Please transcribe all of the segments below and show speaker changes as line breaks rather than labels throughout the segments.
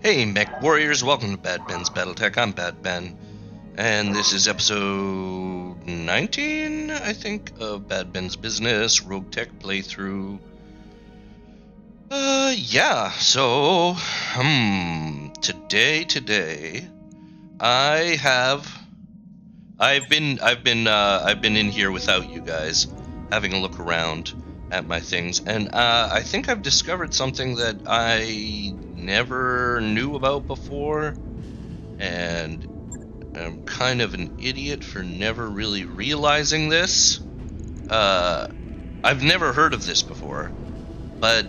Hey, Mech Warriors, welcome to Bad Ben's Battletech. I'm Bad Ben, and this is episode 19, I think, of Bad Ben's Business Rogue Tech playthrough. Uh, yeah, so, hmm, today, today, I have, I've been, I've been, uh, I've been in here without you guys, having a look around at my things, and uh, I think I've discovered something that I never knew about before, and I'm kind of an idiot for never really realizing this. Uh, I've never heard of this before, but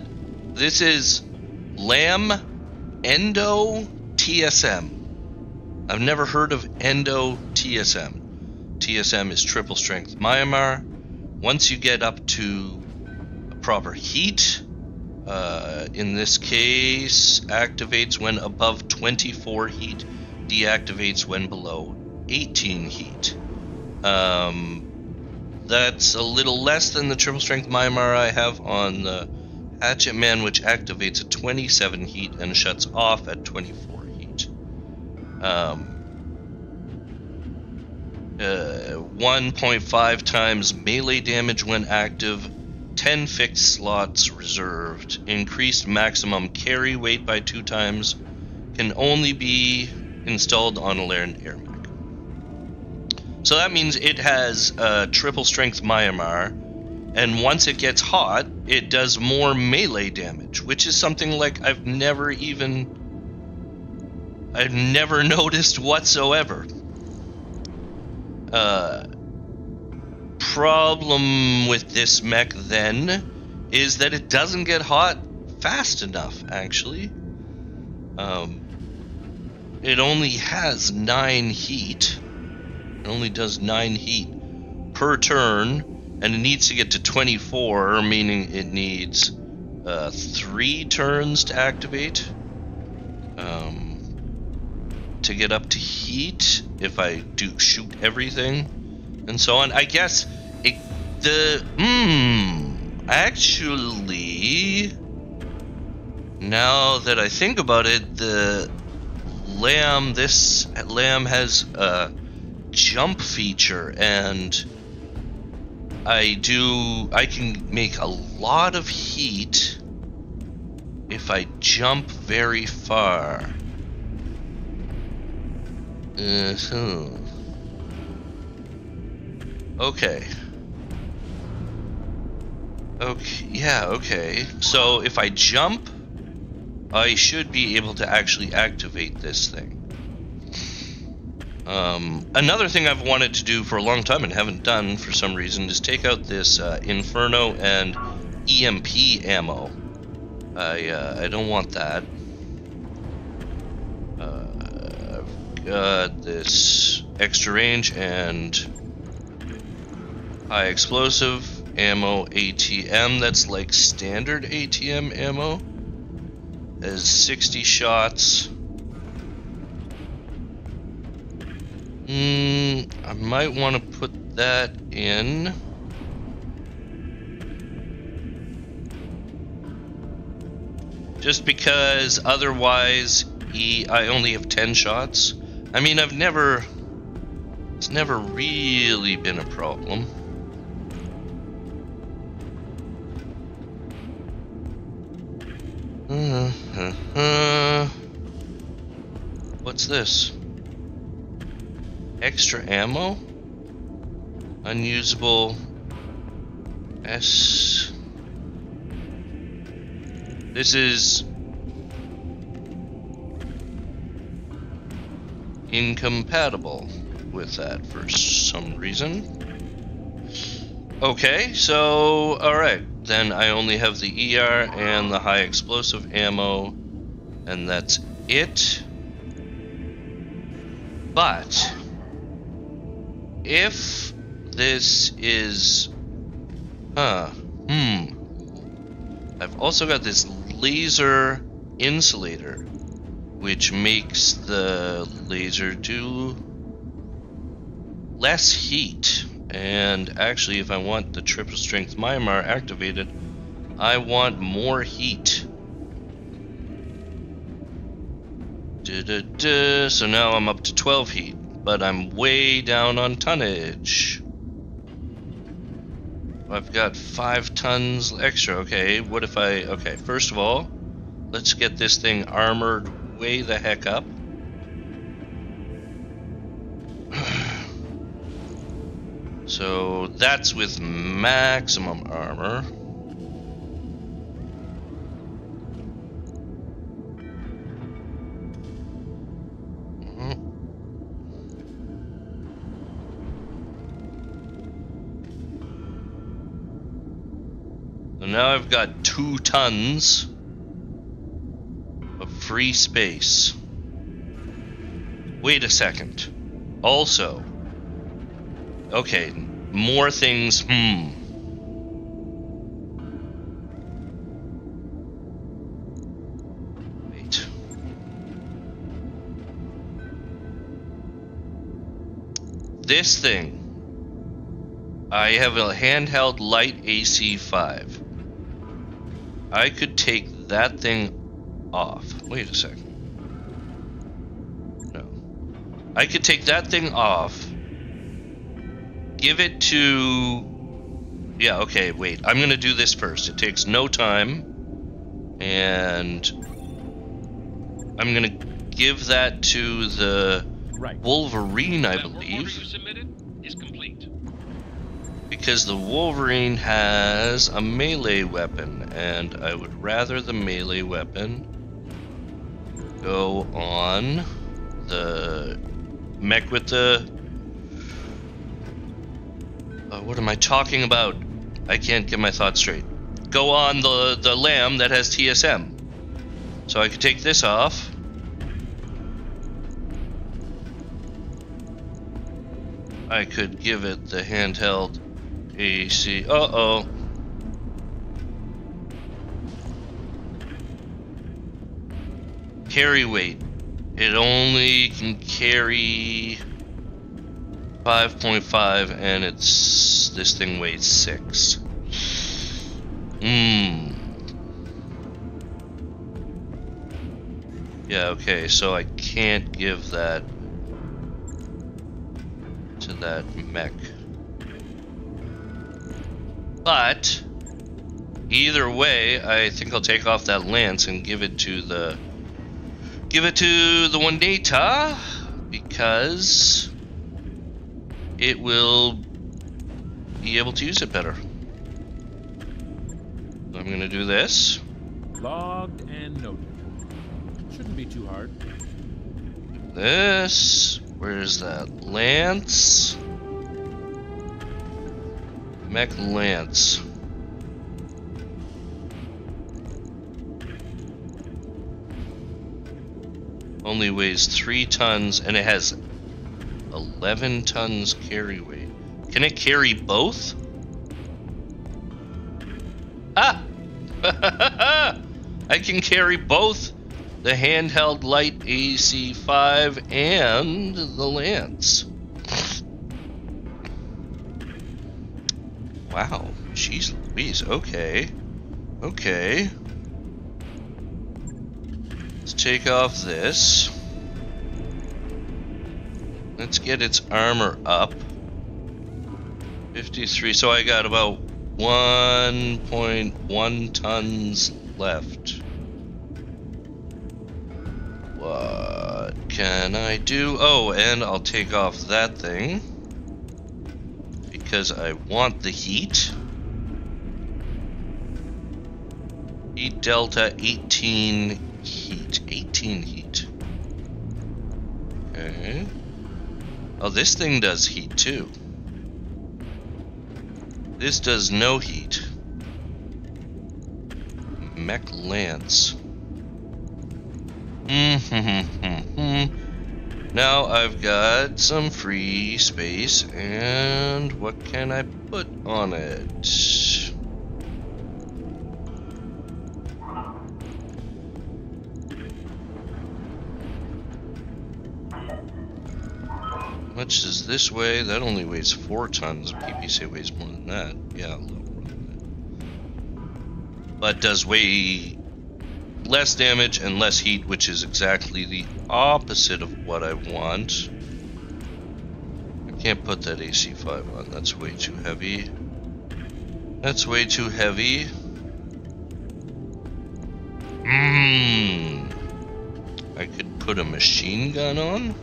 this is Lamb Endo TSM. I've never heard of Endo TSM. TSM is triple strength Myomer. Once you get up to proper heat, uh, in this case, activates when above 24 heat, deactivates when below 18 heat. Um, that's a little less than the triple strength Myomer I have on the Hatchet Man, which activates at 27 heat and shuts off at 24 heat. Um, uh, 1.5 times melee damage when active, 10 fixed slots reserved, increased maximum carry weight by two times, can only be installed on a Laren Air. So that means it has a triple strength Myomer, and once it gets hot, it does more melee damage, which is something like I've never even. I've never noticed whatsoever. Uh, problem with this mech then is that it doesn't get hot fast enough, actually. Um, it only has 9 heat. It only does 9 heat per turn, and it needs to get to 24, meaning it needs uh, 3 turns to activate. Um, to get up to heat, if I do shoot everything, and so on. I guess it, the hmm actually now that I think about it, the lamb this lamb has a jump feature and I do I can make a lot of heat if I jump very far. Uh-huh. Okay. Okay, yeah, okay. So if I jump, I should be able to actually activate this thing. Um, another thing I've wanted to do for a long time and haven't done for some reason is take out this uh, Inferno and EMP ammo. I, uh, I don't want that. Uh, I've got this extra range and high explosive ammo ATM that's like standard ATM ammo as 60 shots. Hmm, I might want to put that in. Just because otherwise he, I only have 10 shots. I mean, I've never, it's never really been a problem. Uh, what's this? Extra ammo? Unusable S. This is incompatible with that for some reason. Okay, so, alright. Then I only have the ER and the high explosive ammo, and that's it. But, if this is... Huh, hmm. I've also got this laser insulator, which makes the laser do less heat. And actually, if I want the triple strength Myomer activated, I want more heat. So now I'm up to 12 heat, but I'm way down on tonnage. I've got five tons extra. Okay, what if I... Okay, first of all, let's get this thing armored way the heck up. So that's with maximum armor. Mm-hmm. now I've got two tons of free space. Wait a second. Also, okay, more things. Hmm. Wait. This thing. I have a handheld light AC5. I could take that thing off. Wait a second. No. I could take that thing off. Give it to... Yeah, okay, wait. I'm going to do this first. It takes no time. And... I'm going to give that to the right. Wolverine, I believe because the Wolverine has a melee weapon, and I would rather the melee weapon go on the mech with the. Uh, what am I talking about? I can't get my thoughts straight. Go on the the lamb that has TSM. So I could take this off. I could give it the handheld AC. Uh-oh. Carry weight. It only can carry 5.5 and it's this thing weighs 6. Mmm. Yeah, okay, so I can't give that to that mech. But either way, I think I'll take off that lance and give it to the give it to the Waneta, because it will be able to use it better. I'm gonna do this.
Logged and noted. Shouldn't be too hard.
This. Where's that? Lance. Mech Lance. Only weighs 3 tons and it has 11 tons carry weight. Can it carry both? Ah! I can carry both the handheld light AC5 and the Lance. Wow. Jeez Louise. Okay. Okay. Let's take off this. Let's get its armor up. 53. So I got about 1.1 tons left. What can I do? Oh, and I'll take off that thing because I want the heat. Heat delta 18 heat. 18 heat. Okay. Oh, this thing does heat too. This does no heat. Mech Lance. Now I've got some free space, and what can I put on it? Much is this weigh? That only weighs four tons. PPC weighs more than that. Yeah, a little more than that. But does weigh less damage and less heat, which is exactly the opposite of what I want. I can't put that AC5 on, that's way too heavy. That's way too heavy. Mmm. I could put a machine gun on.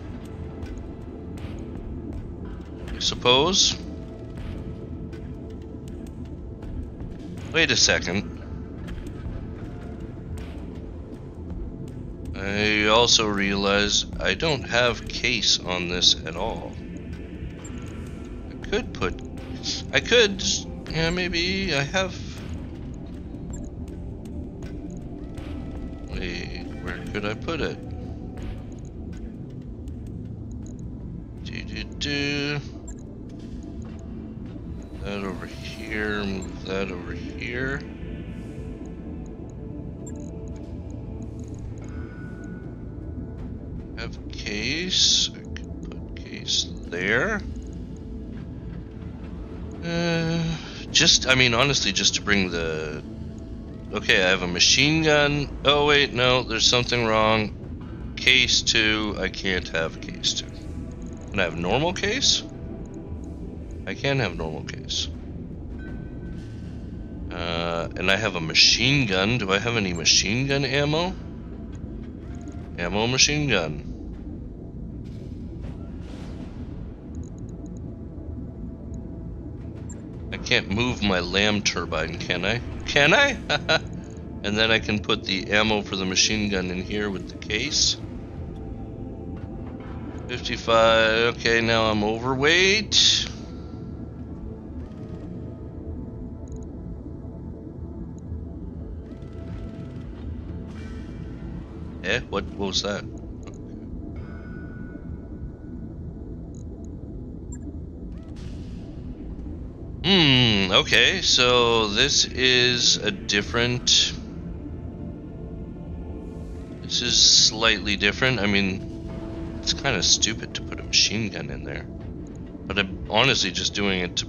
I suppose. Wait a second. I also realize I don't have case on this at all. I could put... I could... Yeah, maybe I have... Wait, where could I put it? Do do do. That over here, move that over here. Have case. I could put case there. Uh, just, I mean, honestly, just to bring the. Okay, I have a machine gun. Oh, wait, no, there's something wrong. Case 2, I can't have case 2. Can I have normal case? I can't have normal case. Uh, and I have a machine gun. Do I have any machine gun ammo? Ammo machine gun. I can't move my lamb turbine, can I? Can I? and then I can put the ammo for the machine gun in here with the case. 55. Okay, now I'm overweight. Eh? What, what was that? Hmm, okay, so this is a different... This is slightly different. I mean, it's kind of stupid to put a machine gun in there. But I'm honestly just doing it to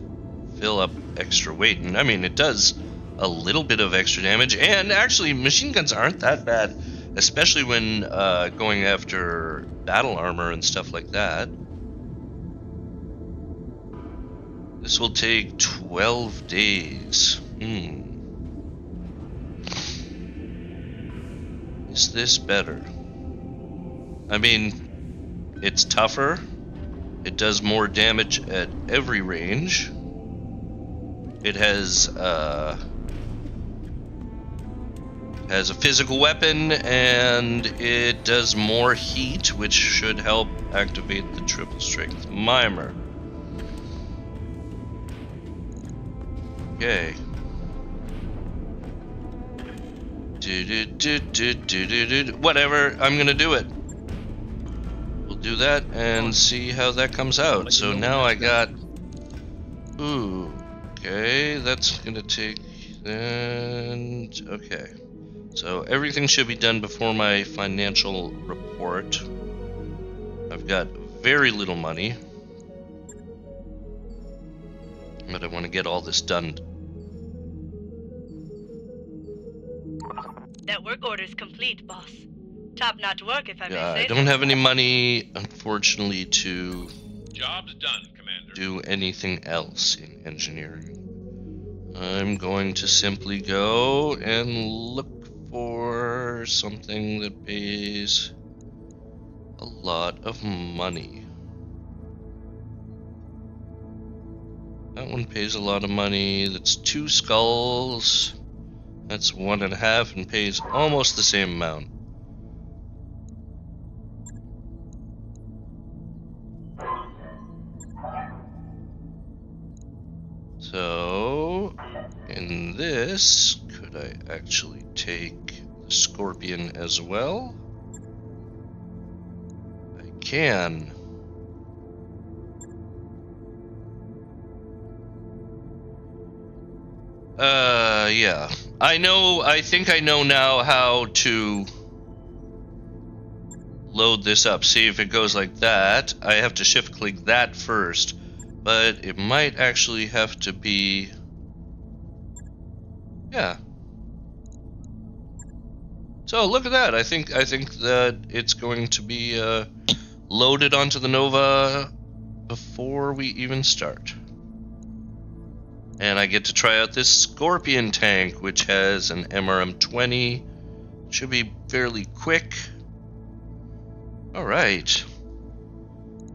fill up extra weight. And I mean, it does a little bit of extra damage. And actually, machine guns aren't that bad, especially when uh, going after battle armor and stuff like that. This will take 12 days. Hmm. Is this better? I mean, it's tougher. It does more damage at every range. It has, uh, has a physical weapon and it does more heat, which should help activate the triple strength myomer. Okay. Do, do, do. Whatever, I'm gonna do it. We'll do that and see how that comes out. So now I got. Ooh. Okay, that's gonna take. And. Okay. So everything should be done before my financial report. I've got very little money. But I want to get all this done
That work order is complete, boss. Top-notch work, if I may
Yeah,
say
I don't have any money, unfortunately, to
Job's done, Commander.
do anything else in engineering. I'm going to simply go and look for something that pays a lot of money. That one pays a lot of money. That's two skulls. That's one and a half and pays almost the same amount. So, in this, could I actually take the scorpion as well? I can. Uh, yeah. I know, I think I know now how to load this up. See if it goes like that. I have to shift click that first, but it might actually have to be. Yeah. So look at that. I think I think that it's going to be uh, loaded onto the Nova before we even start. And I get to try out this Scorpion tank, which has an MRM 20. Should be fairly quick. Alright.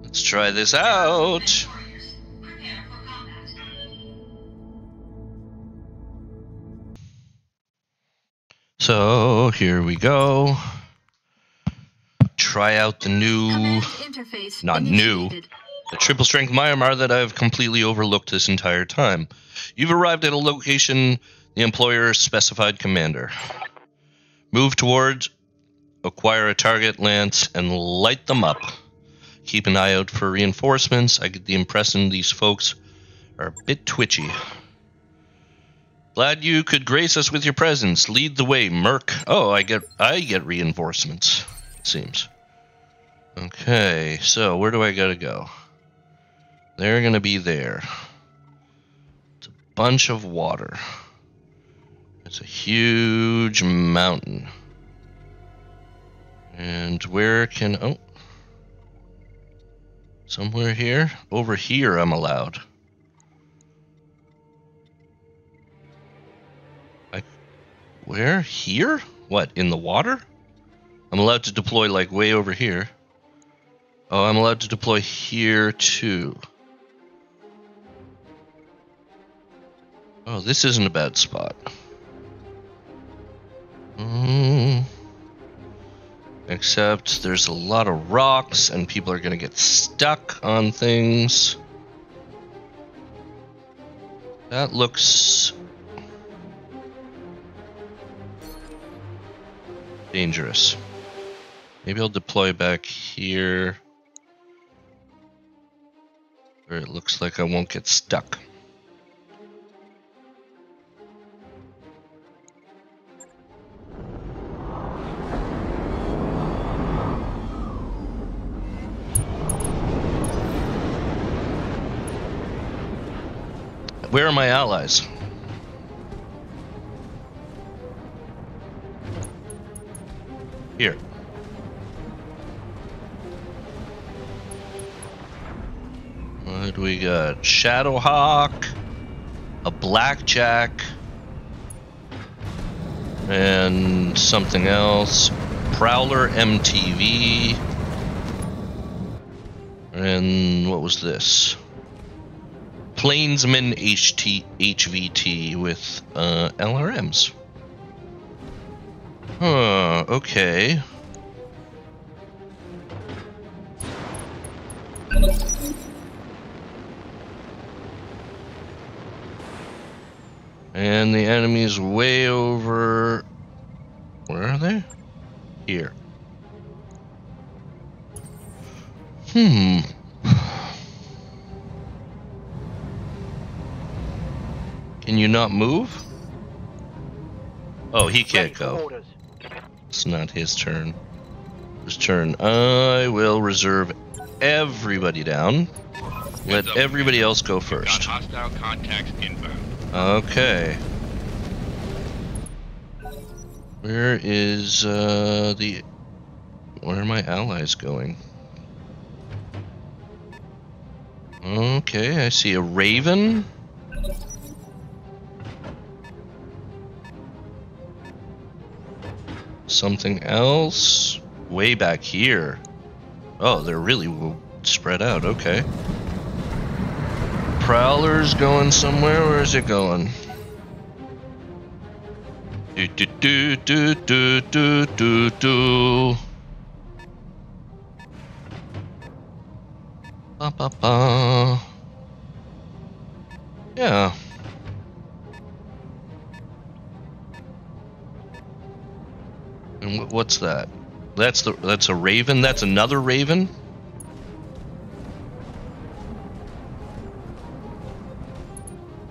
Let's try this out. So here we go. Try out the new,
Interface
not new, the triple strength Myomer that I've completely overlooked this entire time. You've arrived at a location the employer specified commander. Move towards, acquire a target lance, and light them up. Keep an eye out for reinforcements. I get the impression these folks are a bit twitchy. Glad you could grace us with your presence. Lead the way, Merc. Oh, I get I get reinforcements. It seems. Okay, so where do I gotta go? They're gonna be there. It's a bunch of water. It's a huge mountain. And where can oh somewhere here? Over here I'm allowed. Where? Here? What, in the water? I'm allowed to deploy like way over here. Oh, I'm allowed to deploy here too. Oh, this isn't a bad spot. Mm. Except there's a lot of rocks and people are going to get stuck on things. That looks dangerous. Maybe I'll deploy back here where it looks like I won't get stuck. Where are my allies? Here. What do we got? Shadowhawk, a blackjack, and something else. Prowler MTV. And what was this? Plainsman HT HVT with uh, LRMs. Huh, okay. And the enemy's way over. Where are they? Here. Hmm. Can you not move? Oh, he can't go. It's not his turn. His turn. I will reserve everybody down. Let everybody else go first.
hostile contacts inbound.
Okay. Where is uh the where are my allies going? Okay, I see a raven. Something else way back here. Oh, they're really spread out. Okay. Prowler's going somewhere. Where is it going? Do do do do do do do do. Ba ba ba. Yeah. And wh- what's that? That's the that's a raven. That's another raven.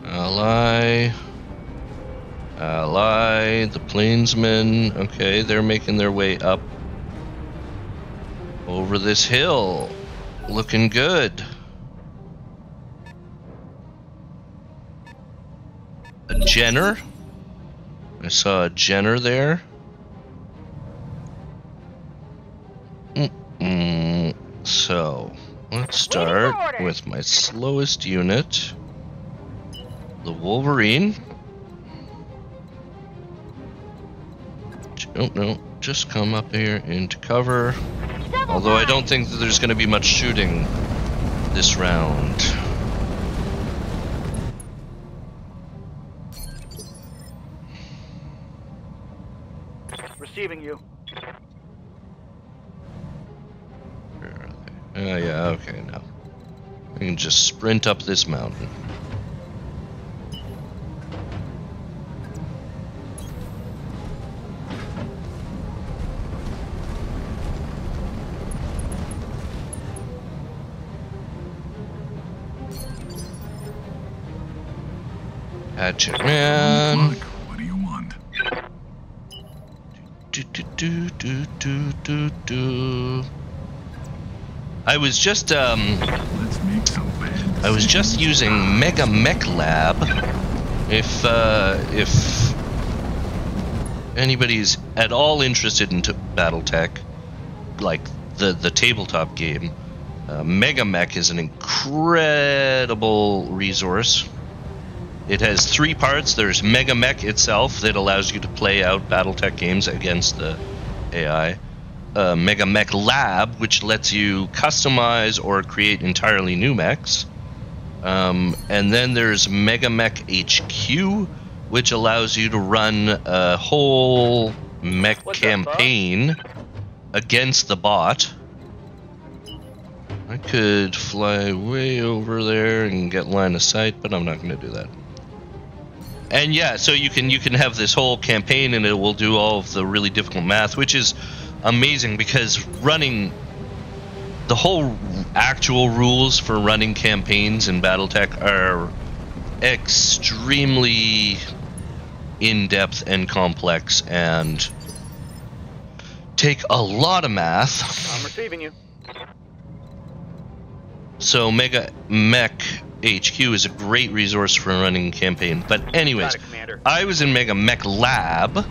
Ally. Ally, the plainsmen. Okay, they're making their way up over this hill. Looking good. A Jenner. I saw a Jenner there. Mm, so, let's start with my slowest unit, the Wolverine. Oh no, just come up here into cover. Although I don't think that there's going to be much shooting this round.
Receiving you.
Oh yeah, okay, now. We can just sprint up this mountain. Hatchet Man.
What do you want?
Do, do, do, do, do, do, do. I was just um I was just using MegaMekLab. If uh, if anybody's at all interested in BattleTech, like the the tabletop game, uh, MegaMek is an incredible resource. It has three parts. There's MegaMek itself that allows you to play out BattleTech games against the AI. Uh, MegaMekLab, which lets you customize or create entirely new mechs. Um, and then there's MegaMek HQ, which allows you to run a whole mech
What's up, Bob?
campaign against the bot. I could fly way over there and get line of sight, but I'm not going to do that. And yeah, so you can you can have this whole campaign, and it will do all of the really difficult math, which is amazing because running the whole actual rules for running campaigns in BattleTech are extremely in depth and complex and take a lot of math.
I'm receiving you.
So Mega Mech HQ is a great resource for running a campaign. But anyways,
it,
I was in MegaMekLab,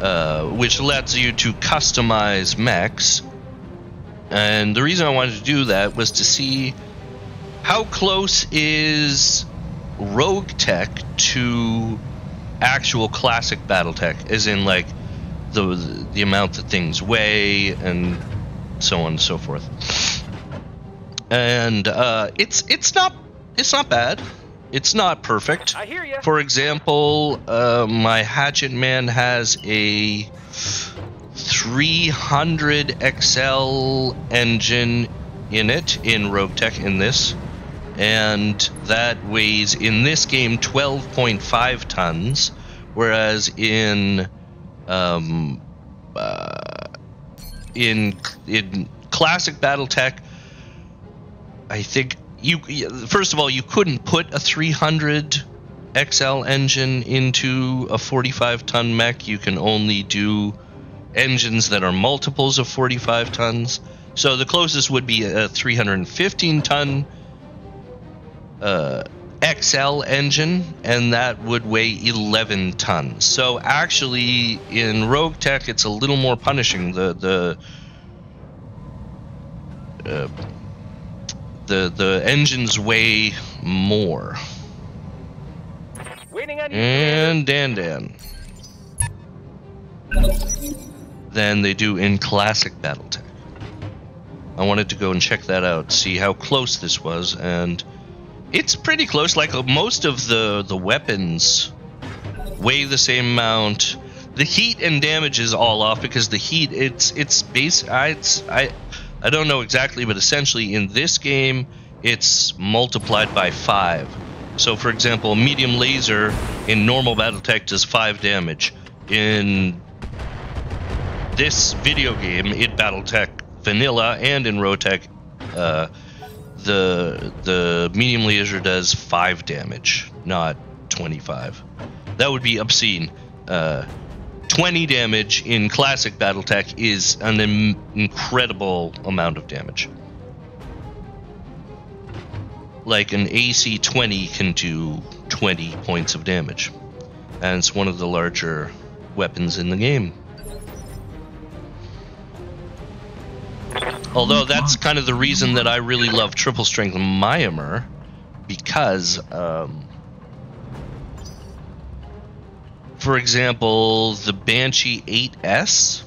uh, which lets you to customize mechs. And the reason I wanted to do that was to see how close is Rogue Tech to actual classic BattleTech, as in like the the amount that things weigh and so on and so forth. And uh, it's it's not it's not bad. It's not perfect.
I hear you.
For example, uh, my Hatchet Man has a 300 XL engine in it in Rogue Tech in this, and that weighs in this game 12.5 tons, whereas in um, uh, in in classic BattleTech, I think you first of all you couldn't put a 300 XL engine into a 45 ton mech. You can only do engines that are multiples of 45 tons. So the closest would be a 315 ton uh, XL engine, and that would weigh 11 tons. So actually, in Rogue Tech, it's a little more punishing. The the uh, the the engines weigh more.
Waiting on.
And Dan Dan. Than they do in classic Battletech. I wanted to go and check that out, see how close this was, and it's pretty close. Like uh, most of the the weapons weigh the same amount. The heat and damage is all off because the heat it's it's base I it's, I I don't know exactly, but essentially in this game it's multiplied by five. So, for example, medium laser in normal BattleTech does five damage. In this video game, in BattleTech Vanilla and in Rogue Tech, uh, the the medium laser does five damage, not twenty-five. That would be obscene. Uh, 20 damage in classic BattleTech is an Im- incredible amount of damage. Like an AC 20 can do 20 points of damage. And it's one of the larger weapons in the game. Although that's kind of the reason that I really love triple strength Myomer, because, um, for example, the Banshee 8S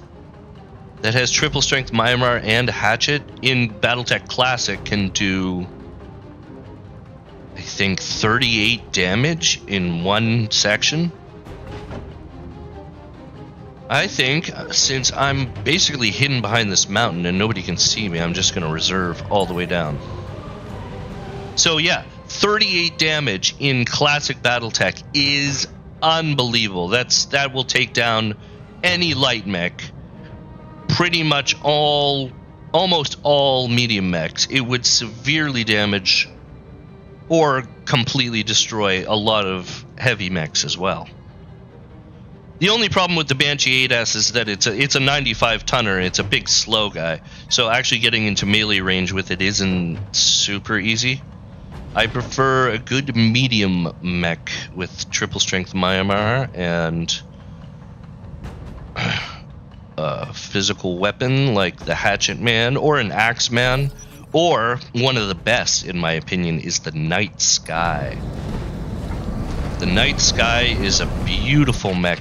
that has triple strength Myomer and Hatchet in BattleTech Classic can do, I think, 38 damage in one section. I think uh, since I'm basically hidden behind this mountain and nobody can see me, I'm just going to reserve all the way down. So yeah, 38 damage in classic BattleTech is unbelievable. That's that will take down any light mech. Pretty much all almost all medium mechs. It would severely damage or completely destroy a lot of heavy mechs as well. The only problem with the Banshee 8S is that it's a it's a 95 tonner. It's a big slow guy, so actually getting into melee range with it isn't super easy. I prefer a good medium mech with triple strength Myomer and a physical weapon like the Hatchet Man or an Axe Man, or one of the best, in my opinion, is the Night Sky. The Night Sky is a beautiful mech.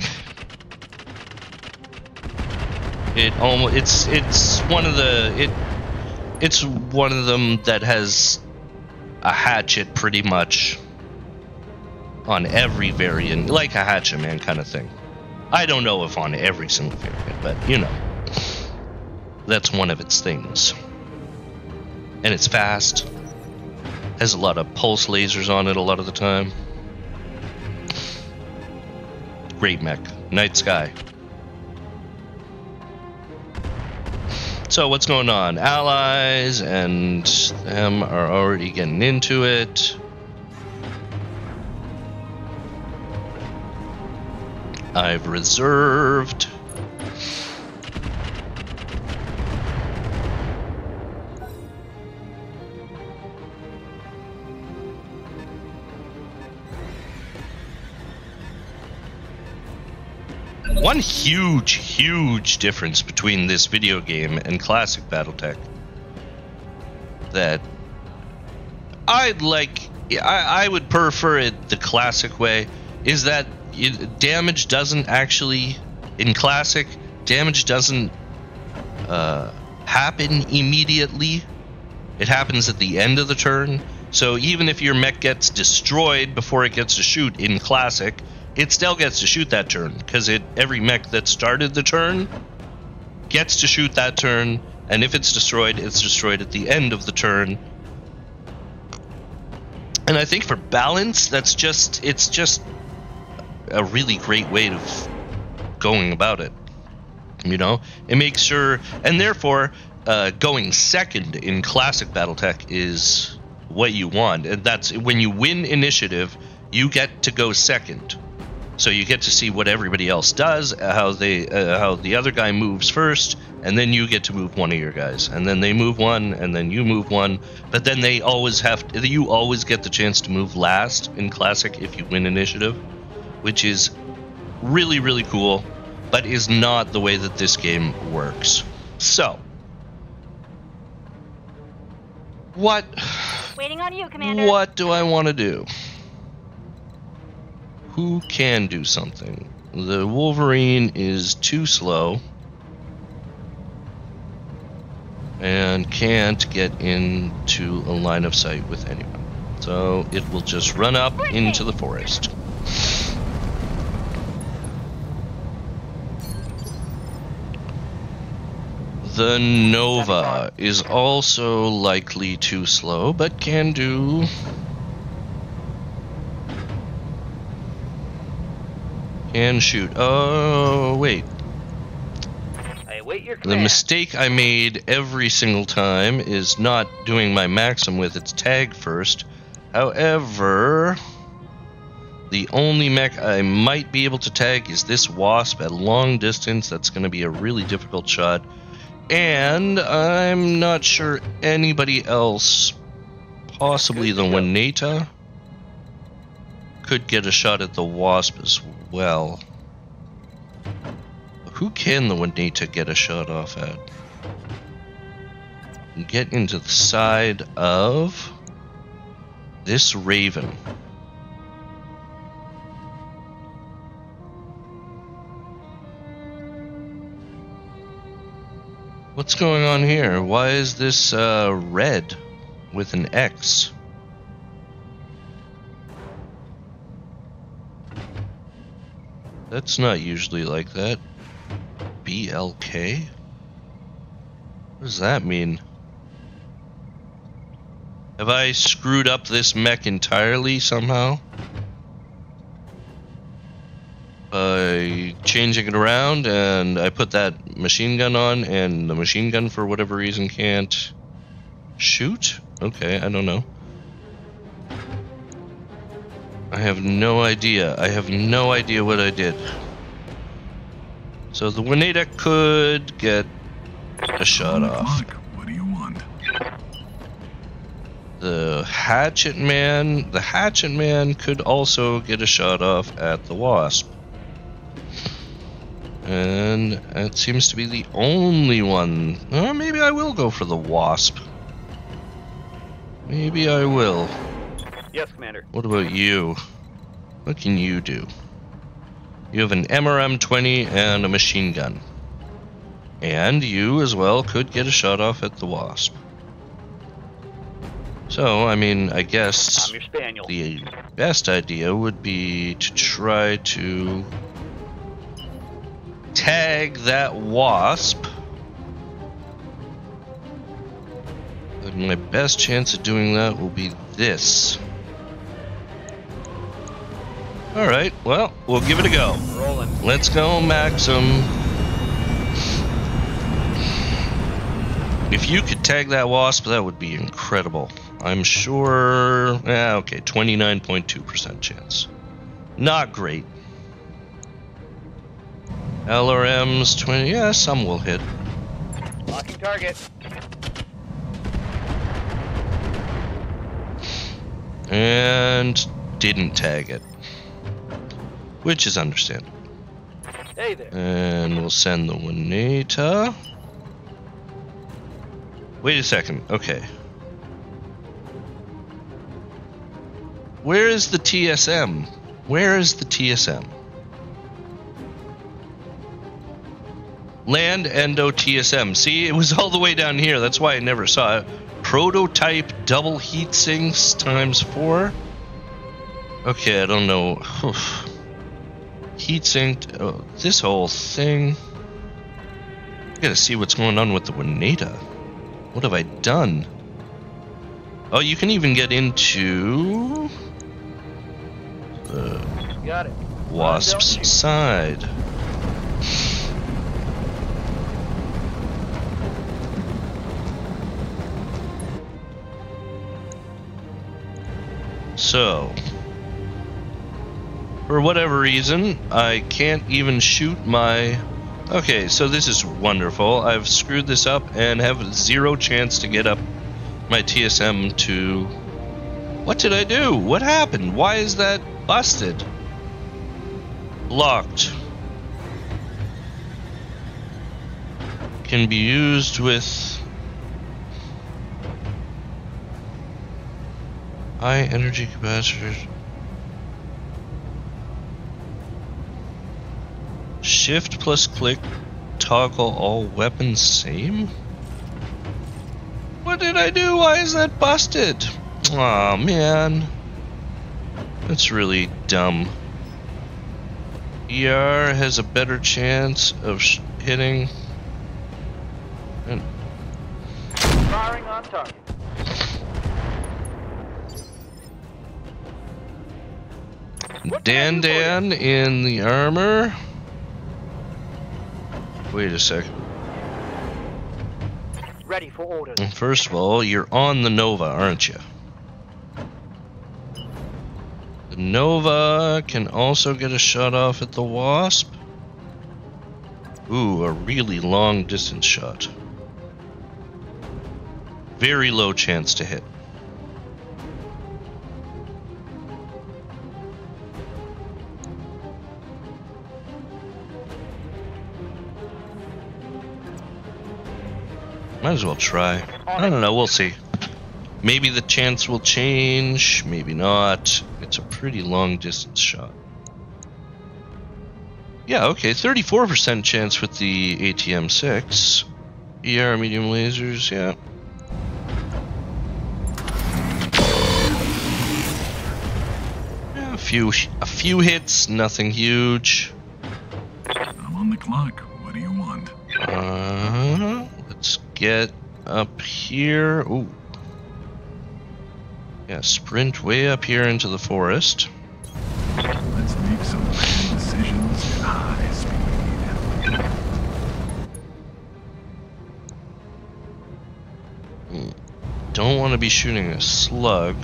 It almost it's it's one of the it it's one of them that has a hatchet pretty much on every variant, like a hatchet man kind of thing. I don't know if on every single variant, but you know, that's one of its things. And it's fast. Has a lot of pulse lasers on it a lot of the time. Great mech. Night Sky. So what's going on? Allies and them are already getting into it. I've reserved. One huge, huge difference between this video game and classic BattleTech that I'd like, I, I would prefer it the classic way, is that damage doesn't actually, in classic, damage doesn't uh, happen immediately. It happens at the end of the turn. So even if your mech gets destroyed before it gets to shoot in classic, it still gets to shoot that turn because it every mech that started the turn gets to shoot that turn, and if it's destroyed, it's destroyed at the end of the turn. And I think for balance, that's just it's just a really great way of going about it. You know, it makes sure, and therefore, uh, going second in classic BattleTech is what you want, and that's when you win initiative, you get to go second. So you get to see what everybody else does, how they, uh, how the other guy moves first, and then you get to move one of your guys, and then they move one, and then you move one. But then they always have, to, you always get the chance to move last in classic if you win initiative, which is really really cool, but is not the way that this game works. So, what?
Waiting on you, Commander.
What do I want to do? Who can do something? The Wolverine is too slow and can't get into a line of sight with anyone. So it will just run up into the forest. The Nova is also likely too slow, but can do Can shoot. Oh, wait.
I await your
The mistake I made every single time is not doing my Maxim with its tag first. However, the only mech I might be able to tag is this Wasp at long distance. That's going to be a really difficult shot. And I'm not sure anybody else, possibly the Waneta, could get a shot at the Wasp as well. Who can the Waneta get a shot off at? get into the side of this raven. What's going on here? Why is this uh, red with an X? That's not usually like that. BLK? What does that mean? Have I screwed up this mech entirely somehow? By changing it around and I put that machine gun on and the machine gun for whatever reason can't shoot? Okay, I don't know. I have no idea. I have no idea what I did. So the Waneta could get a shot off.
What do you want?
The Hatchet Man, the Hatchet Man could also get a shot off at the Wasp. And that seems to be the only one. Or maybe I will go for the Wasp. Maybe I will.
Yes, Commander.
What about you? What can you do? You have an MRM 20 and a machine gun. And you as well could get a shot off at the Wasp. So, I mean, I guess
I'm your spaniel.
the best idea would be to try to tag that wasp. And my best chance of doing that will be this. Alright, well, we'll give it a go.
Rolling.
Let's go, Maxim. If you could tag that wasp, that would be incredible. I'm sure. Yeah, okay, 29.2% chance. Not great. LRMs, 20. Yeah, some will hit.
Locking target.
And didn't tag it. Which is understandable.
Hey there.
And we'll send the Waneta. Wait a second. Okay. Where is the TSM? Where is the TSM? Land Endo TSM. See, it was all the way down here. That's why I never saw it. Prototype double heat sinks times four. Okay, I don't know. Heat sinked. Oh, uh, this whole thing. I gotta see what's going on with the Waneta. What have I done? Oh, you can even get into the
Got it.
Wasp's side. So, for whatever reason, I can't even shoot my. Okay, so this is wonderful. I've screwed this up and have zero chance to get up my TSM to. What did I do? What happened? Why is that busted? Locked. Can be used with. High energy capacitors. Shift plus click toggle all weapons same? What did I do? Why is that busted? Aw, man. That's really dumb. ER has a better chance of sh- hitting. And
Firing on target. What can I
Dan
do for you?
Dan in the armor. Wait a second.
Ready for orders.
Mm, first of all, you're on the Nova, aren't you? The Nova can also get a shot off at the Wasp. Ooh, a really long distance shot. Very low chance to hit. Might as well try. I don't know. We'll see. Maybe the chance will change. Maybe not. It's a pretty long distance shot. Yeah, okay. 34% chance with the ATM 6. ER medium lasers, yeah. Yeah, a few a few hits, nothing huge.
I'm on the clock. What do you want?
Uh, let's get up here. Ooh. Yeah, sprint way up here into the forest.
Let's make some decisions at high speed. Hmm.
Don't want to be shooting a slug.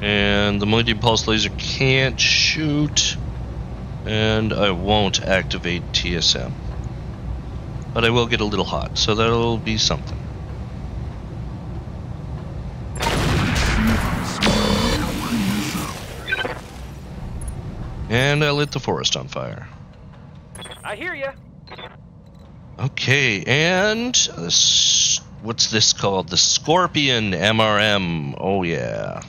And the multi pulse laser can't shoot. And I won't activate TSM. But I will get a little hot, so that'll be something.
Let's see if I'm smart enough to line this up.
And I lit the forest on fire.
I hear ya.
Okay, and this, what's this called? The Scorpion MRM. Oh yeah.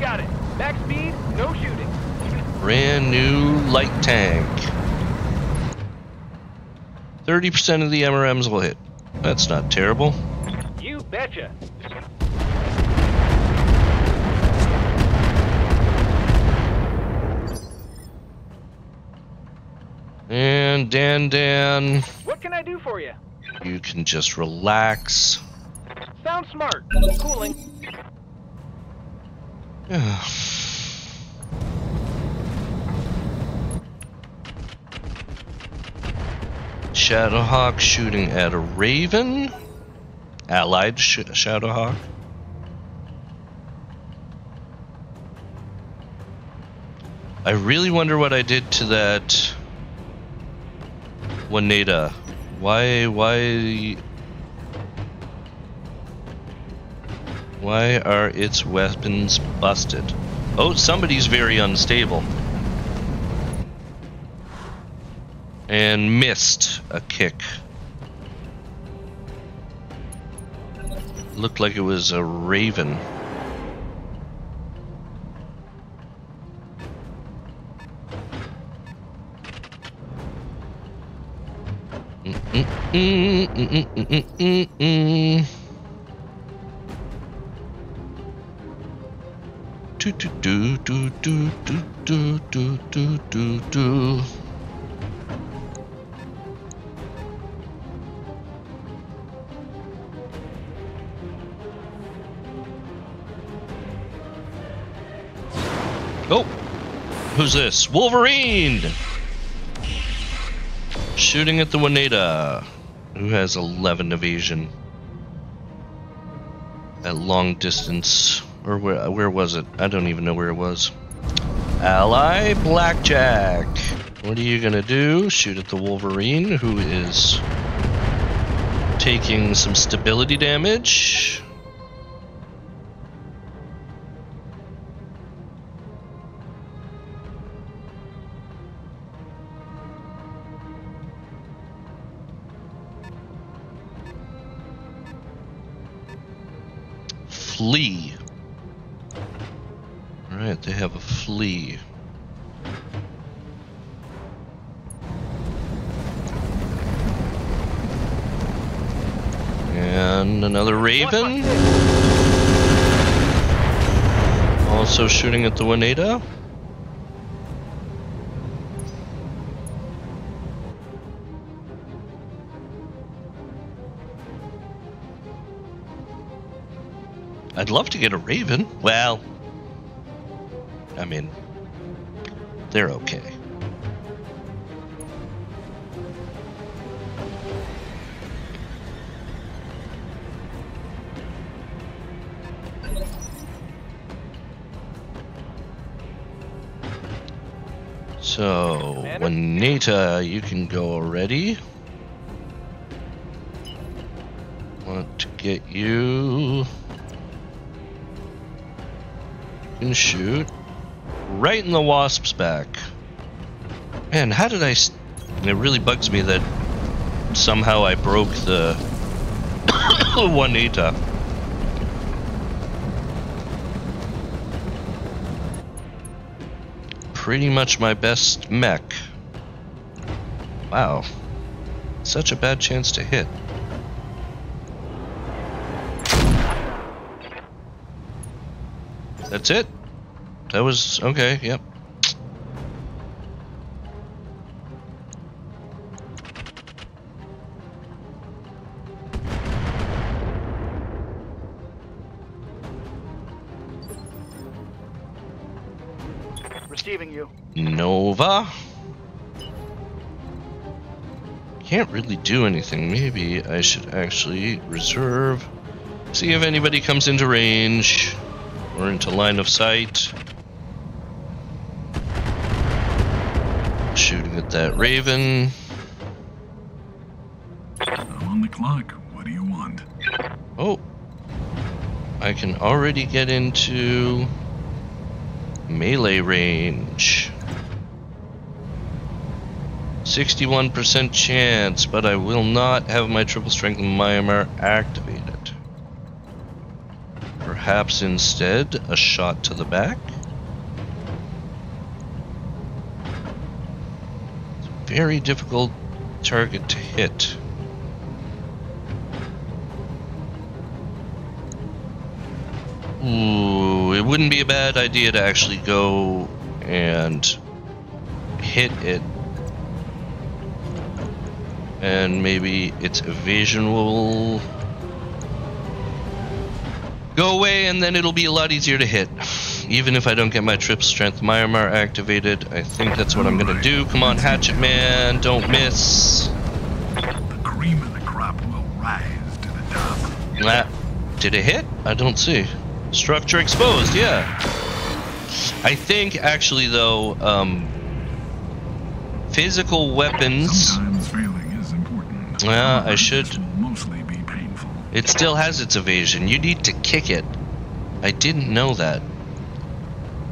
Got it. Max speed, no shooting.
Brand new light tank. 30% of the MRMs will hit. That's not terrible.
You betcha.
And Dan Dan,
What can I do for you?
you can just relax.
Sounds smart. Cooling.
Shadowhawk shooting at a Raven. Allied sh- Shadowhawk. I really wonder what I did to that Waneta. Why, why, why are its weapons busted? Oh, somebody's very unstable. And missed a kick. Looked like it was a raven. Do do do do do do do do do do. Oh, who's this? Wolverine! Shooting at the Waneta, who has 11 evasion. At long distance. Or where, where was it? I don't even know where it was. Ally Blackjack. What are you gonna do? Shoot at the Wolverine, who is taking some stability damage. Flea. Alright, they have a flea. And another raven. Also shooting at the Waneta. I'd love to get a raven. Well, I mean, they're okay. So, Waneta, you can go already. Want to get you. Can shoot right in the wasp's back. Man, how did I? It really bugs me that somehow I broke the Waneta. Pretty much my best mech. Wow. Such a bad chance to hit. That's it? That was okay, yep.
Receiving you.
Nova. Can't really do anything. Maybe I should actually reserve. See if anybody comes into range or into line of sight. Shooting at that raven.
I'm on the clock. What do you want?
Oh. I can already get into melee range. 61% chance, but I will not have my triple strength myomer activated. Perhaps instead a shot to the back? It's a very difficult target to hit. Ooh, it wouldn't be a bad idea to actually go and hit it. And maybe its evasion will go away, and then it'll be a lot easier to hit. Even if I don't get my trip strength myomer activated, I think that's what I'm gonna do. Come on, Hatchet Man, don't miss.
The cream of the crop will rise to the top.
Ah, did it hit? I don't see. Structure exposed, yeah. I think actually though, um, physical weapons.
Sometimes failing is important.
Yeah, I should-
mostly be painful.
It still has its evasion. You need to kick it. I didn't know that.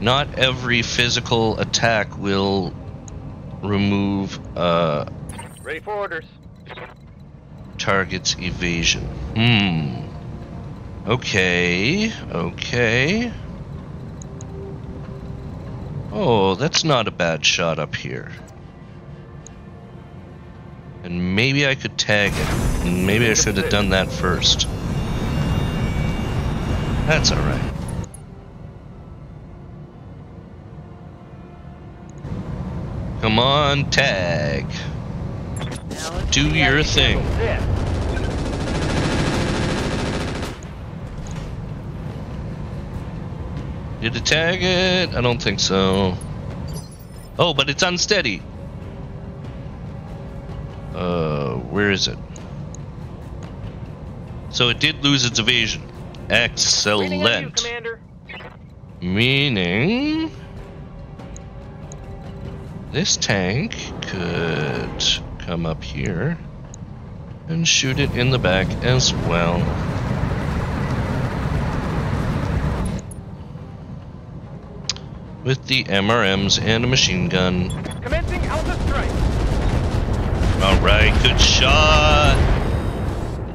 Not every physical attack will remove uh,
Ready for orders.
target's evasion. Hmm. Okay. Okay. Oh, that's not a bad shot up here. And maybe I could tag it. Maybe I should have done that first. That's alright. Come on, tag. Do your thing. Did it tag it? I don't think so. Oh, but it's unsteady. Uh, where is it? So it did lose its evasion.
On you,
Excellent. Meaning this tank could come up here and shoot it in the back as well. With the MRMs and a machine gun.
Commencing Alpha Strike.
Alright, good shot!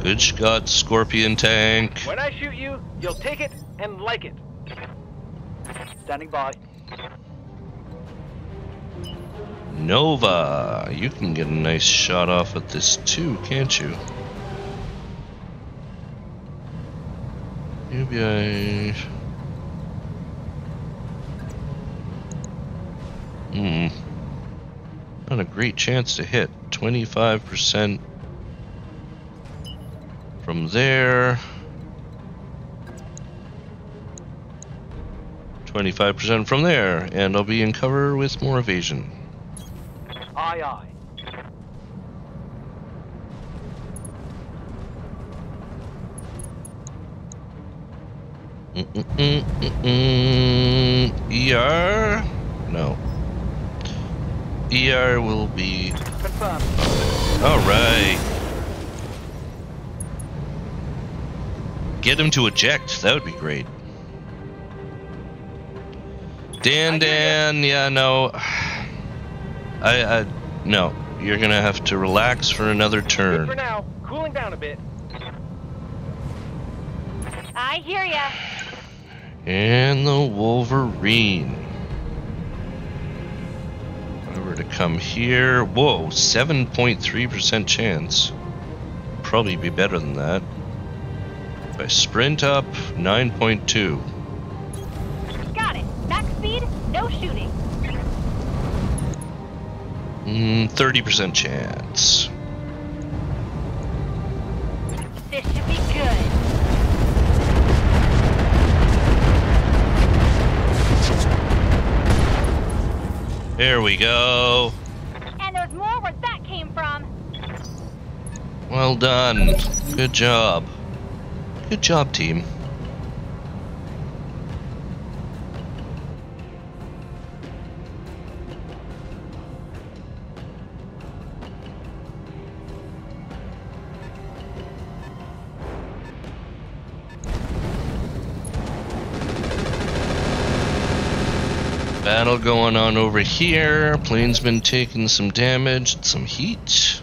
Good shot, Scorpion tank.
When I shoot you, you'll take it and like it. Standing by.
Nova, you can get a nice shot off at this too, can't you? Maybe I. Hmm. Not a great chance to hit. 25% from there. 25% from there, and I'll be in cover with more evasion.
Aye, aye.
Mm-mm-mm-mm. ER? No. ER will be.
Confirmed.
Alright. Get him to eject. That would be great. Dan,
I hear ya.
Dan, yeah, no. I, I, no. you're gonna have to relax for another
Good for
turn.
now. Cooling down a bit.
I hear ya.
And the Wolverine. If I were to come here, whoa, 7.3% chance. Probably be better than that. I sprint up, 9.2.
Got it. Max speed, no shooting.
Mm, 30% chance.
This should be good.
There we go.
And there's more where that came from.
Well done. Good job. Good job, team. Battle going on over here. Plane's been taking some damage, some heat.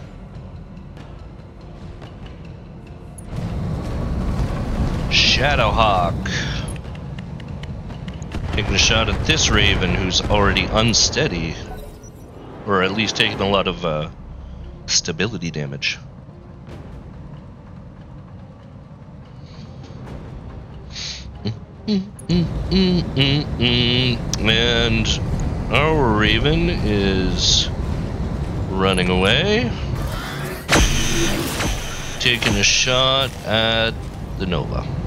Shadowhawk. Taking a shot at this Raven who's already unsteady. Or at least taking a lot of uh, stability damage. And our Raven is running away. Taking a shot at the Nova.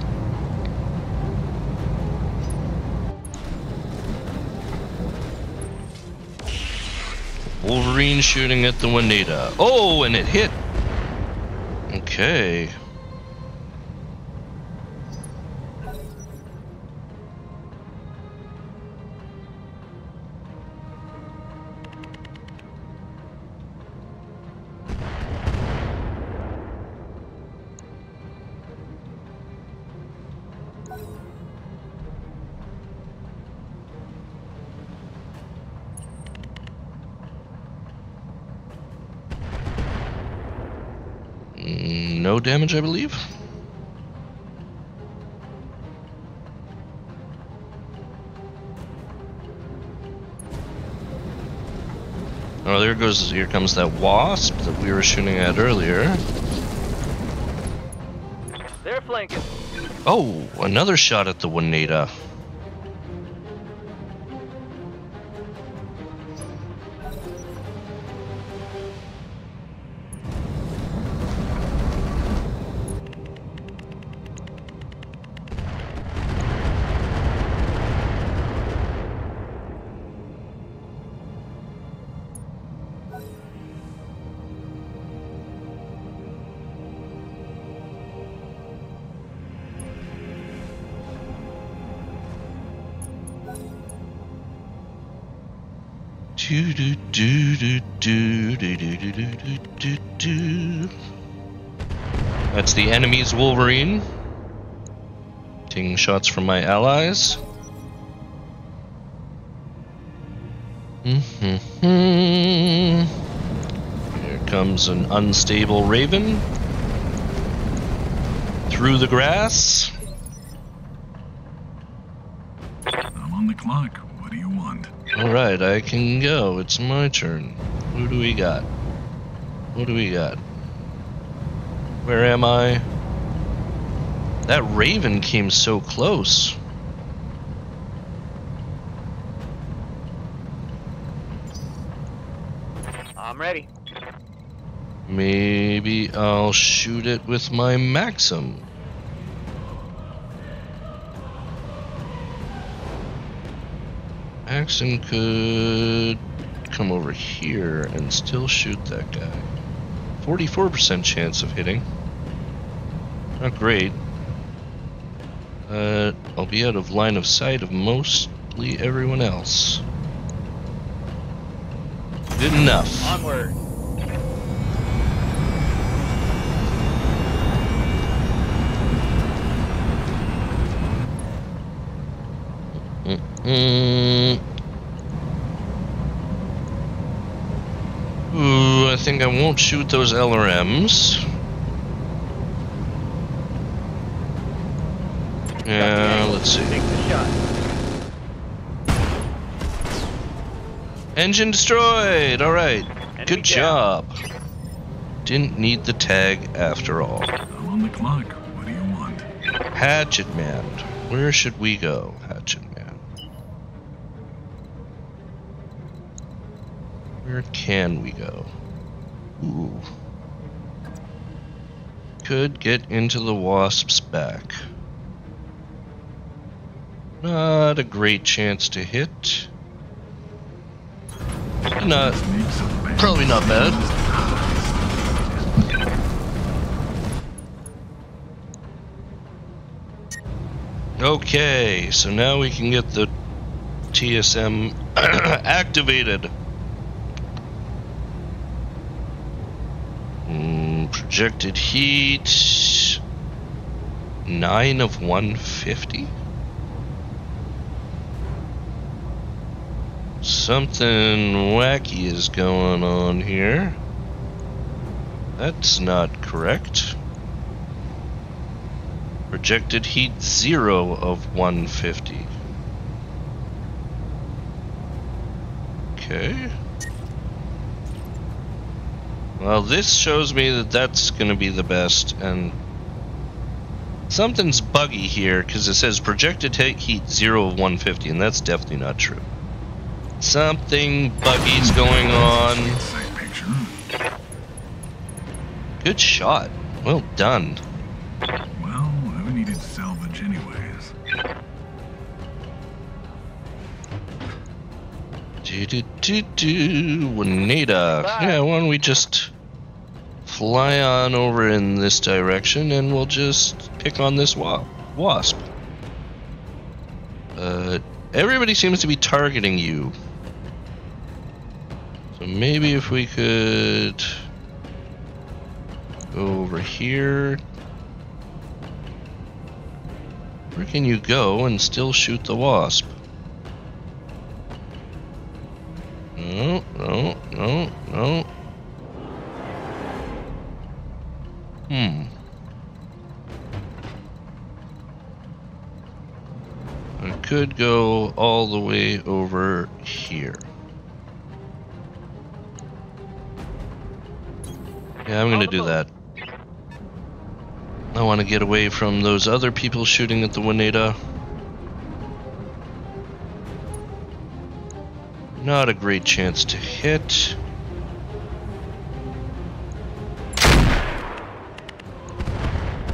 Wolverine shooting at the Waneta. Oh, and it hit. Okay. No damage, I believe. Oh, there goes. Here comes that wasp that we were shooting at earlier.
They're flanking.
Oh, another shot at the Waneta. Enemy's Wolverine. Taking shots from my allies. Here comes an unstable Raven. Through the grass.
I'm on the clock. What do you want?
Alright, I can go. It's my turn. Who do we got? What do we got? Where am I? That raven came so close.
I'm ready.
Maybe I'll shoot it with my Maxim. Maxim could come over here and still shoot that guy. 44% chance of hitting. Not great. Uh, I'll be out of line of sight of mostly everyone else. Good enough.
Onward.
Mm. Ooh, I think I won't shoot those LRMs. Yeah, let's see.
Take the shot.
Engine destroyed! Alright. Good job. Didn't need the tag after all.
I'm on the clock. What do you want?
Hatchet Man. Where should we go, Hatchet Man? Where can we go? Ooh. Could get into the Wasp's back. Not a great chance to hit. Not probably not bad. Okay, so now we can get the TSM activated. Mm, projected heat 9 of 150? Something wacky is going on here. That's not correct. Projected heat 0 of 150. Okay. Well, this shows me that that's going to be the best, and something's buggy here because it says projected he- heat 0 of 150, and that's definitely not true. Something buggy's going on. Good shot. Well done.
Well, I needed salvage anyways.
Do do do do. Waneta.
Bye.
Yeah, why don't we just fly on over in this direction and we'll just pick on this wa- wasp. Uh, everybody seems to be targeting you. Maybe if we could go over here. Where can you go and still shoot the wasp? No, no, no, no. Hmm. I could go all the way over here. Yeah, I'm gonna do that. I want to get away from those other people shooting at the Waneta. Not a great chance to hit.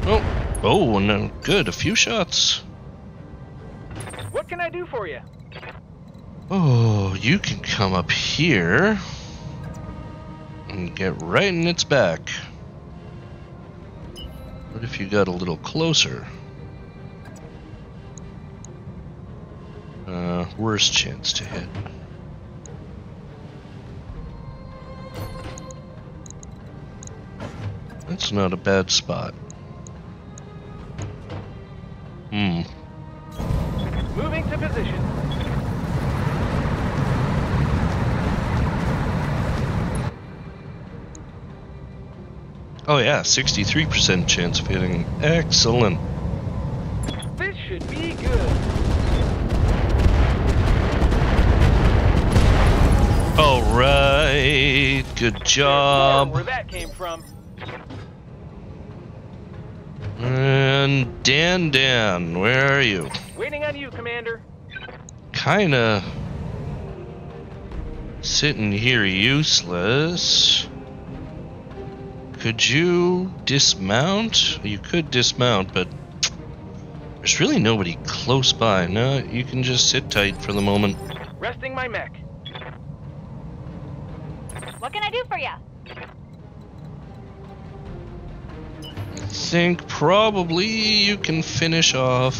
Oh, oh, no, good. A few shots.
What can I do for you?
Oh, you can come up here and get right in its back. What if you got a little closer? Uh, worst chance to hit. That's not a bad spot. Hmm.
Moving to position.
Oh yeah, 63% chance of hitting. Excellent.
This should be good.
All right. Good job.
Where that came from.
And Dan Dan, where are you?
Waiting on you, Commander.
Kinda sitting here useless. Could you dismount? You could dismount, but there's really nobody close by. No, you can just sit tight for the moment.
Resting my mech.
What can I do for you?
think probably you can finish off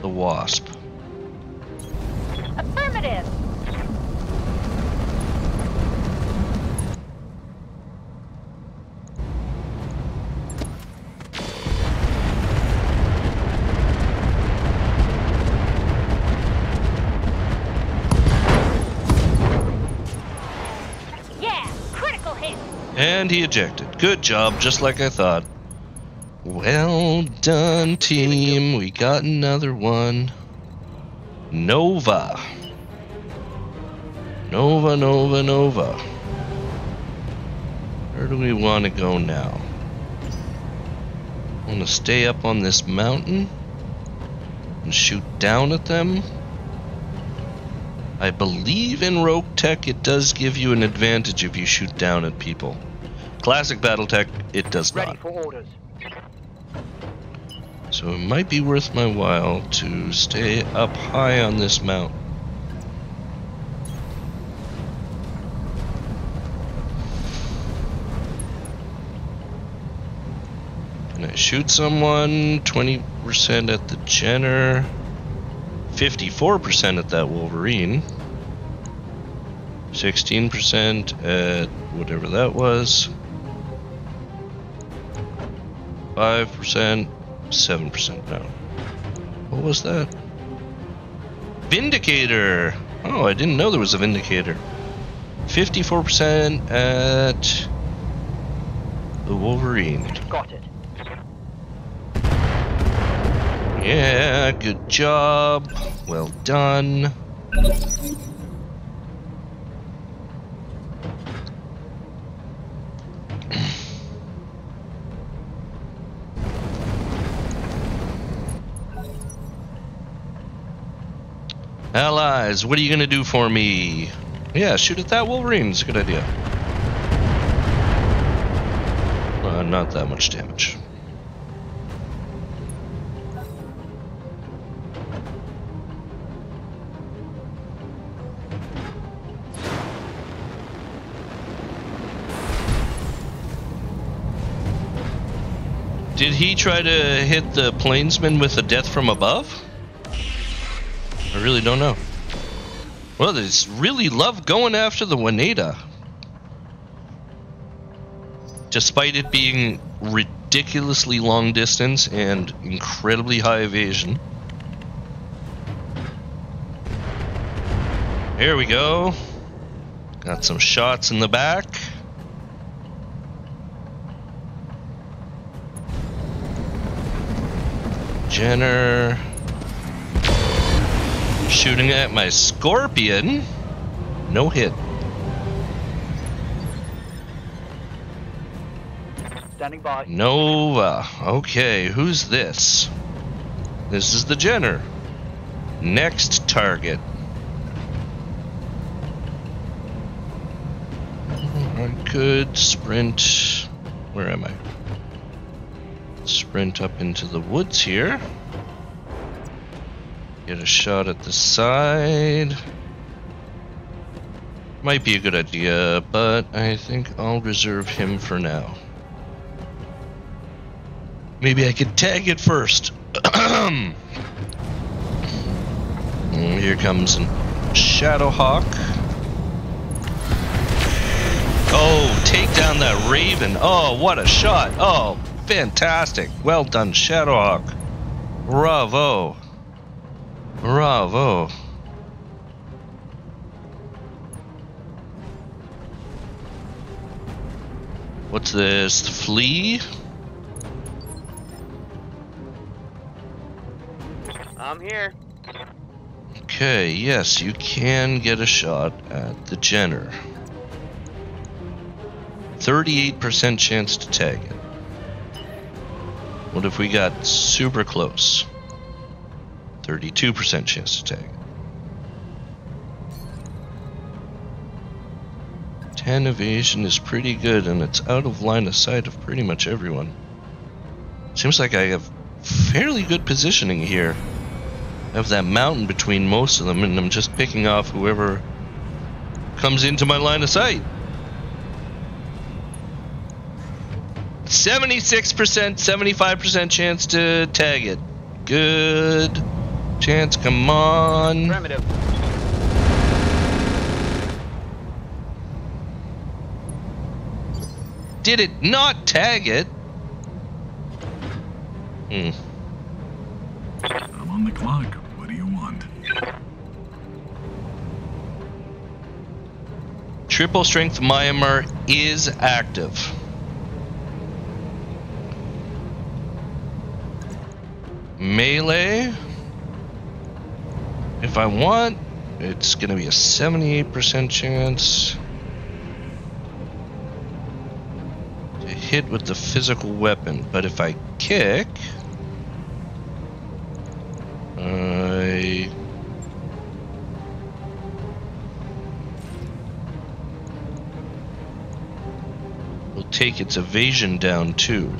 the wasp.
Affirmative.
And he ejected. Good job, just like I thought. Well done, team. We got another one. Nova. Nova, Nova, Nova. Where do we want to go now? I Want to stay up on this mountain and shoot down at them? I believe in Rogue Tech it does give you an advantage if you shoot down at people. Classic Battletech, it does
Ready
not.
for orders.
So it might be worth my while to stay up high on this mount. Can I shoot someone? 20% at the Jenner. 54% at that Wolverine. 16% at whatever that was. 5%, 7% now. What was that? Vindicator! Oh, I didn't know there was a Vindicator. 54% at the Wolverine.
Got it.
Yeah, good job. Well done. Allies, what are you gonna do for me? Yeah, shoot at that Wolverine. It's a good idea. Uh, not that much damage. Did he try to hit the plainsman with a death from above? I really don't know. Well, they just really love going after the Waneta. Despite it being ridiculously long distance and incredibly high evasion. Here we go. Got some shots in the back. Jenner. Shooting at my scorpion. No hit.
Standing by.
Nova. Okay, who's this? This is the Jenner. Next target. I could sprint. Where am I? Sprint up into the woods here. Get a shot at the side. Might be a good idea, but I think I'll reserve him for now. Maybe I could tag it first. Mm, Here comes an Shadowhawk. Oh, take down that Raven. Oh, what a shot. Oh, fantastic. Well done, Shadowhawk. Bravo. Bravo. What's this? Flea?
I'm here.
Okay, yes, you can get a shot at the Jenner. 38% chance to tag it. What if we got super close? 32% chance to tag it. 10 evasion is pretty good, and it's out of line of sight of pretty much everyone. Seems like I have fairly good positioning here. I have that mountain between most of them, and I'm just picking off whoever comes into my line of sight. 76%, 75% chance to tag it. Good chance, come on.
Primitive.
Did it not tag it? Hmm.
I'm on the clock. What do you want?
Triple strength myomer is active. Melee. If I want, it's going to be a 78% chance to hit with the physical weapon. But if I kick, I. will take its evasion down too.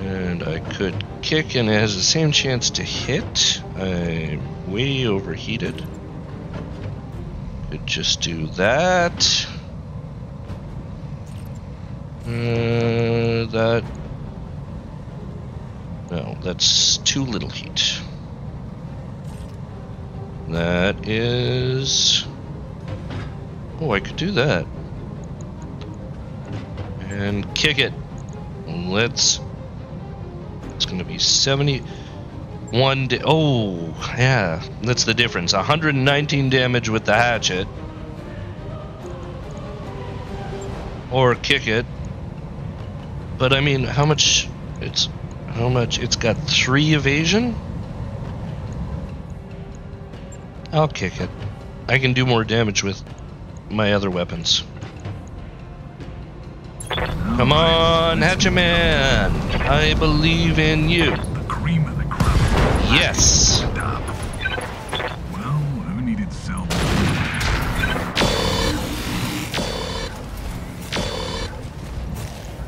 And I could kick and it has the same chance to hit. I'm way overheated. Could just do that. Uh, that. No, that's too little heat. That is. Oh, I could do that. And kick it. Let's. It's gonna be 71. Da- oh, yeah. That's the difference. 119 damage with the hatchet. Or kick it. But I mean, how much. It's. How much? It's got three evasion? I'll kick it. I can do more damage with my other weapons. Come on, Hatchet Man! I believe in you.
The cream of the crop.
Yes!
Well, who needed self?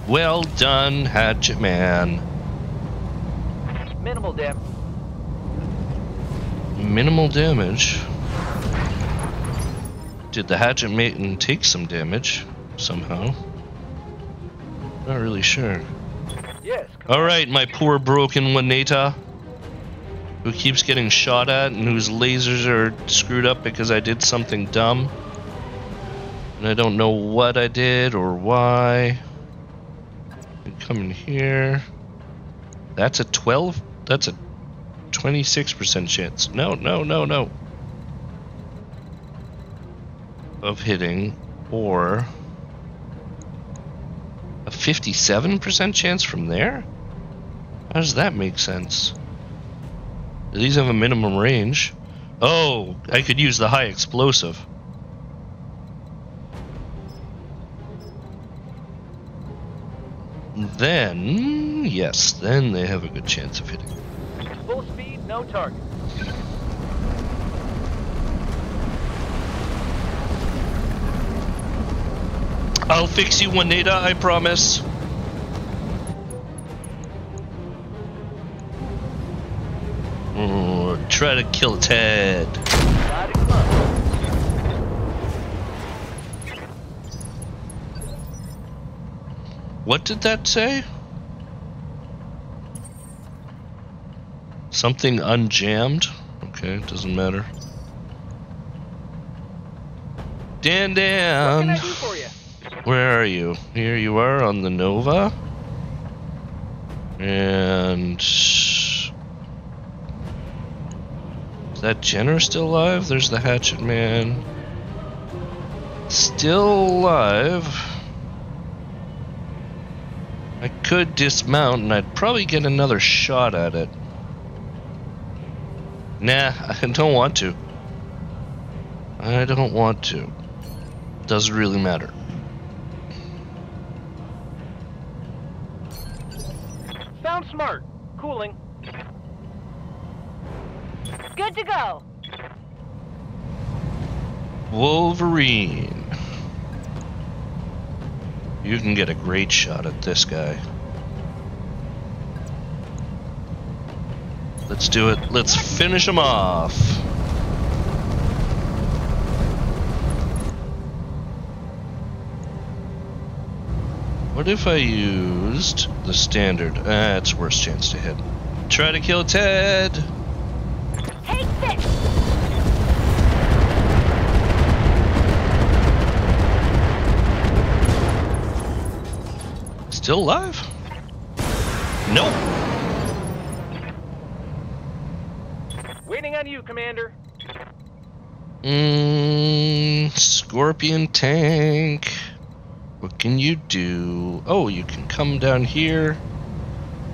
Well done, Hatchet Man.
Minimal dam.
Minimal damage. Did the Hatchet Maiden take some damage somehow? Not really sure.
Yes.
Alright, my poor broken Waneta. Who keeps getting shot at and whose lasers are screwed up because I did something dumb. And I don't know what I did or why. Come in here. That's a 12? That's a 26% chance. No, no, no, no. Of hitting. Or a 57% chance from there? How does that make sense? Do these have a minimum range? Oh, I could use the high explosive. Then, yes, then they have a good chance of hitting.
Full speed, no target.
I'll fix you, Waneta, I promise. Try to kill Ted. What did that say? Something unjammed? Okay, doesn't matter. Dan
What can
Dan!
I do for you?
Where are you? Here you are on the Nova. And. Is that Jenner still alive? There's the Hatchet Man. Still alive. I could dismount and I'd probably get another shot at it. Nah, I don't want to. I don't want to. Doesn't really matter.
Sounds smart. Cooling.
Good to go.
Wolverine. You can get a great shot at this guy. Let's do it. Let's finish him off. What if I used the standard? Ah, it's worst chance to hit. Try to kill Ted.
Take this.
Still alive? Nope.
Waiting on you, Commander.
Mm, Scorpion tank. What can you do? Oh, you can come down here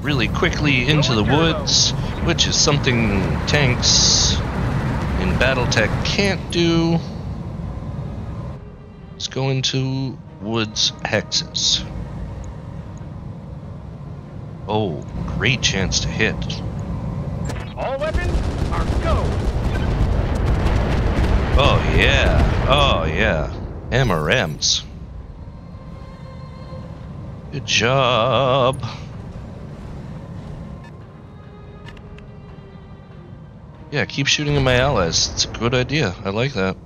really quickly into the woods, which is something tanks in Battletech can't do. Let's go into woods hexes. Oh, great chance to hit.
All weapons are go.
Oh yeah. Oh yeah. MRMs. Good job. Yeah, keep shooting at my allies. It's a good idea. I like that.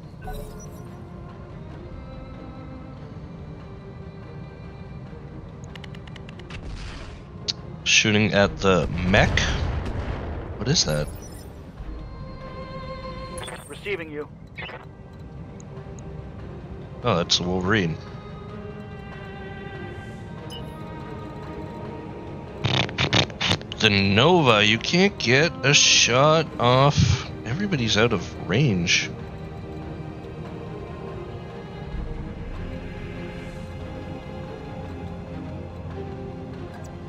Shooting at the mech? What is that?
Receiving you.
Oh, that's a Wolverine. The Nova, you can't get a shot off. Everybody's out of range.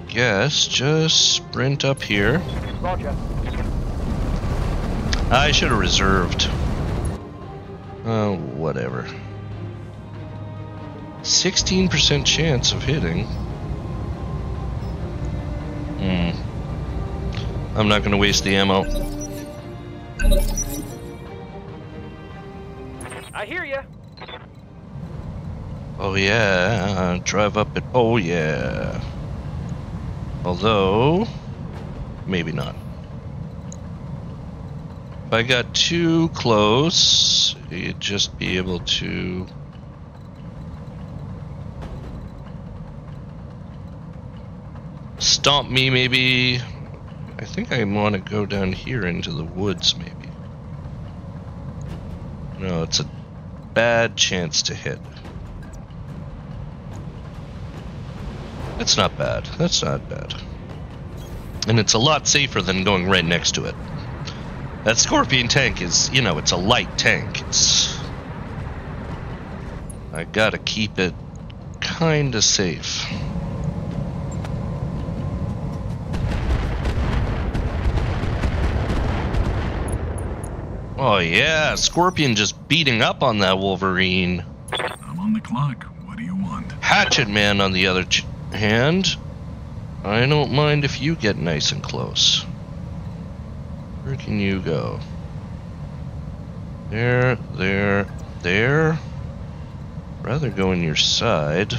Guess just sprint up here.
Roger.
I should have reserved. Oh, whatever. 16% chance of hitting. I'm not going to waste the ammo.
I hear ya.
Oh yeah, drive up it. Oh yeah. Although, maybe not. If I got too close, you'd just be able to. Stomp me, maybe. I think I want to go down here into the woods, maybe. No, it's a bad chance to hit. That's not bad. That's not bad. And it's a lot safer than going right next to it. That Scorpion tank is, you know, it's a light tank. It's. I gotta keep it kinda safe. Oh yeah, Scorpion just beating up on that Wolverine.
I'm on the clock. What do you want?
Hatchet Man, on the other ch- hand, I don't mind if you get nice and close. Where can you go? There, there, there. Rather go in your side.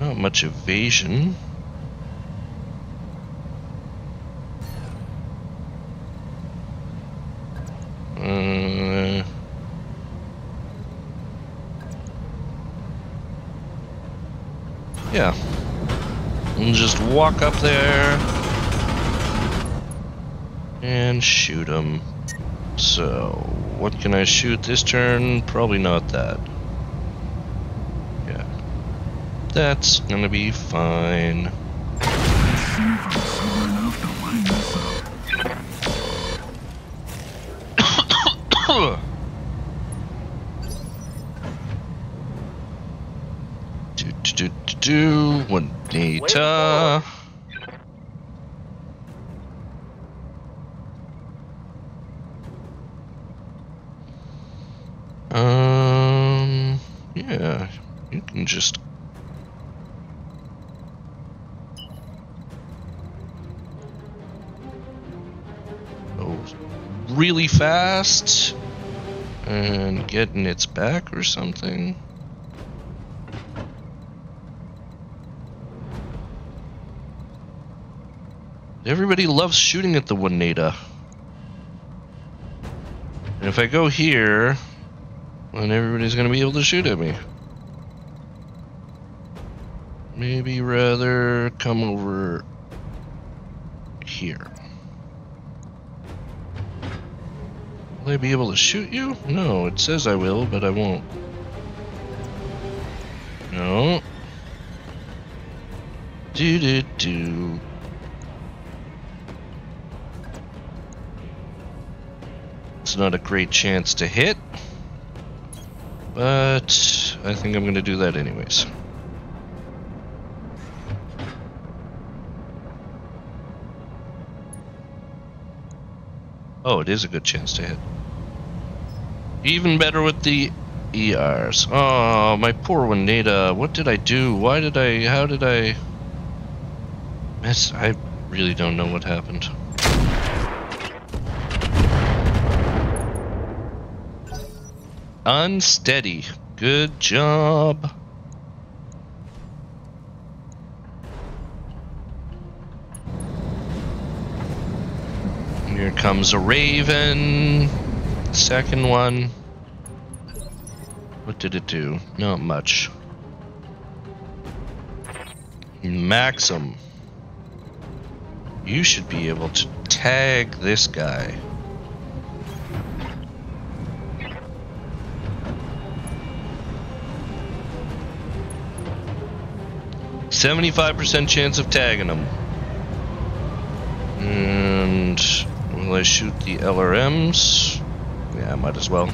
Not much evasion. Yeah. And just walk up there and shoot him. So, what can I shoot this turn? Probably not that. Yeah. That's gonna be fine. Um. Yeah. You can just. Go really fast and get in its back or something. Everybody loves shooting at the Waneta. And if I go here, then everybody's gonna be able to shoot at me. Maybe rather come over here. Will I be able to shoot you? No, it says I will, but I won't. No. Do do do. Not a great chance to hit. But I think I'm going to do that anyways. Oh, it is a good chance to hit. Even better with the ERs. Oh, my poor Waneta. What did I do? Why did I... How did I... Miss... I really don't know what happened. Unsteady. Good job. Here comes a raven. Second one. What did it do? Not much. Maxim. You should be able to tag this guy. Seventy-five percent chance of tagging them. And will I shoot the LRMs? Yeah, I might as well.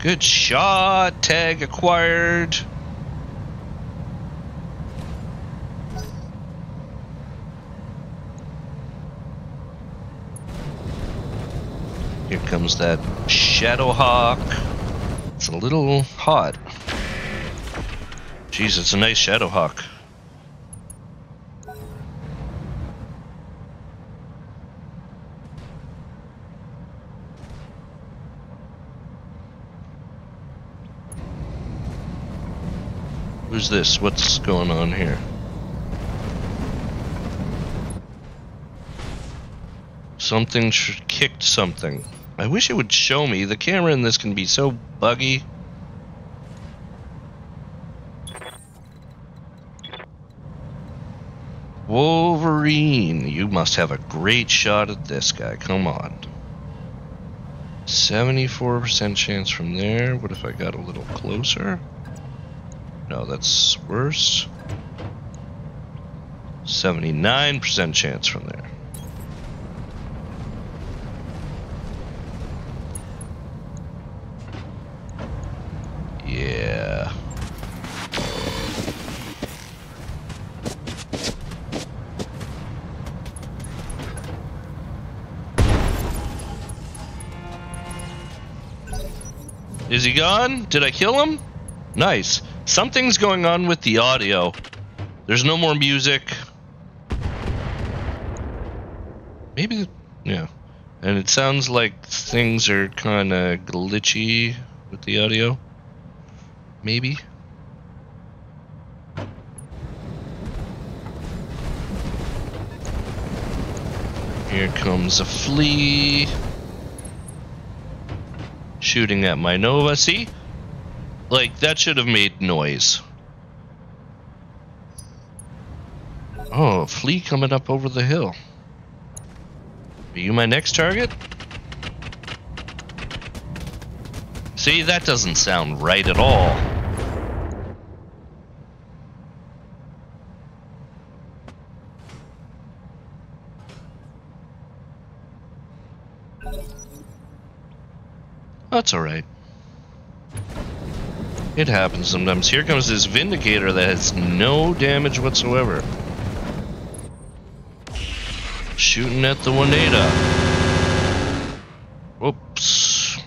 Good shot. Tag acquired. Here comes that Shadowhawk. It's a little hot. Jeez, it's a nice Shadowhawk. Who's this? What's going on here? Something kicked something. I wish it would show me. The camera in this can be so buggy. Wolverine, you must have a great shot at this guy. Come on. 74% chance from there. What if I got a little closer? No, that's worse. 79% chance from there. Gone? Did I kill him? Nice. Something's going on with the audio. There's no more music. Maybe, yeah. And it sounds like things are kind of glitchy with the audio. Maybe. Here comes a flea. Shooting at my Nova. See? Like, that should have made noise. Oh, a flea coming up over the hill. Are you my next target? See, that doesn't sound right at all. That's alright. It happens sometimes. Here comes this Vindicator that has no damage whatsoever. Shooting at the Waneta. Whoops.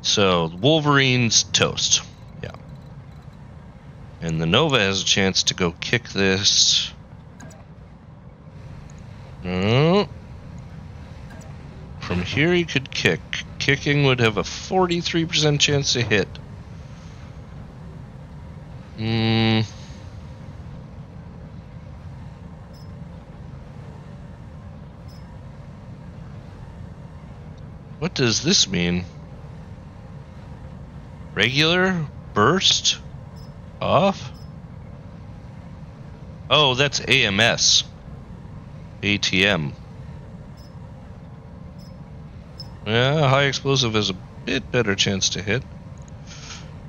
So, Wolverine's toast. And the Nova has a chance to go kick this. Oh. From here he could kick. Kicking would have a 43% chance to hit. Hmm. What does this mean? Regular? Burst? Off? Oh, that's AMS. ATM. Yeah, high explosive has a bit better chance to hit.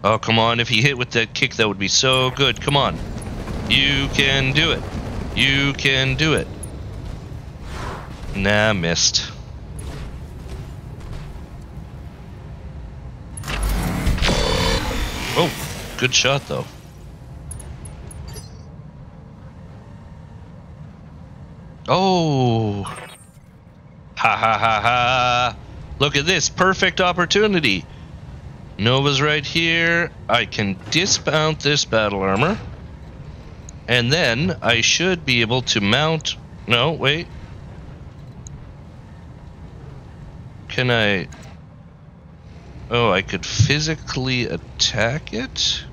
Oh, come on. If he hit with that kick, that would be so good. Come on. You can do it. You can do it. Nah, missed. Oh, good shot, though. Oh. Ha ha ha ha. Look at this. Perfect opportunity. Nova's right here. I can dismount this battle armor. And then I should be able to mount. No, wait. Can I. Oh, I could physically attack it?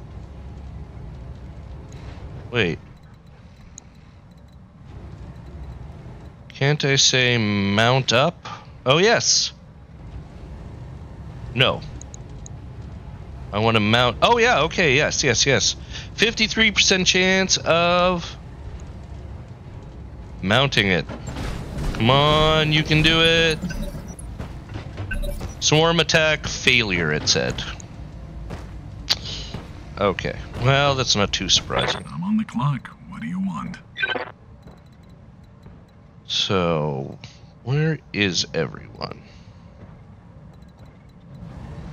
Wait. Can't I say mount up? Oh, yes. No. I want to mount. Oh, yeah, okay, yes, yes, yes. 53% chance of mounting it. Come on, you can do it. Swarm attack failure, it said. Okay, well, that's not too surprising.
I'm on the clock. What do you want?
So, where is everyone?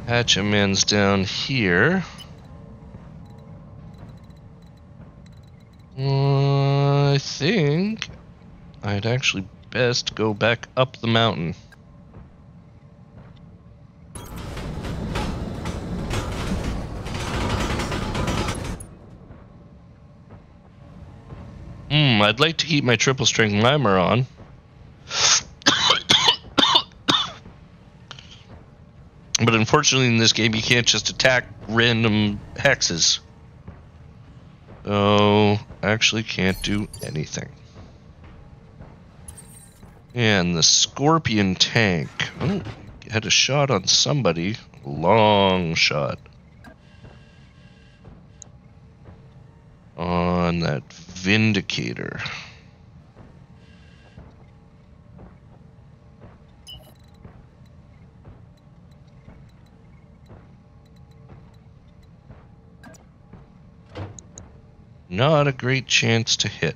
Hatchetman's down here. Uh, I think I'd actually best go back up the mountain. Hmm, I'd like to keep my triple strength myomer on. but unfortunately, in this game, you can't just attack random hexes. So, actually, can't do anything. And the scorpion tank. Oh, had a shot on somebody. Long shot. On that Vindicator. Not a great chance to hit.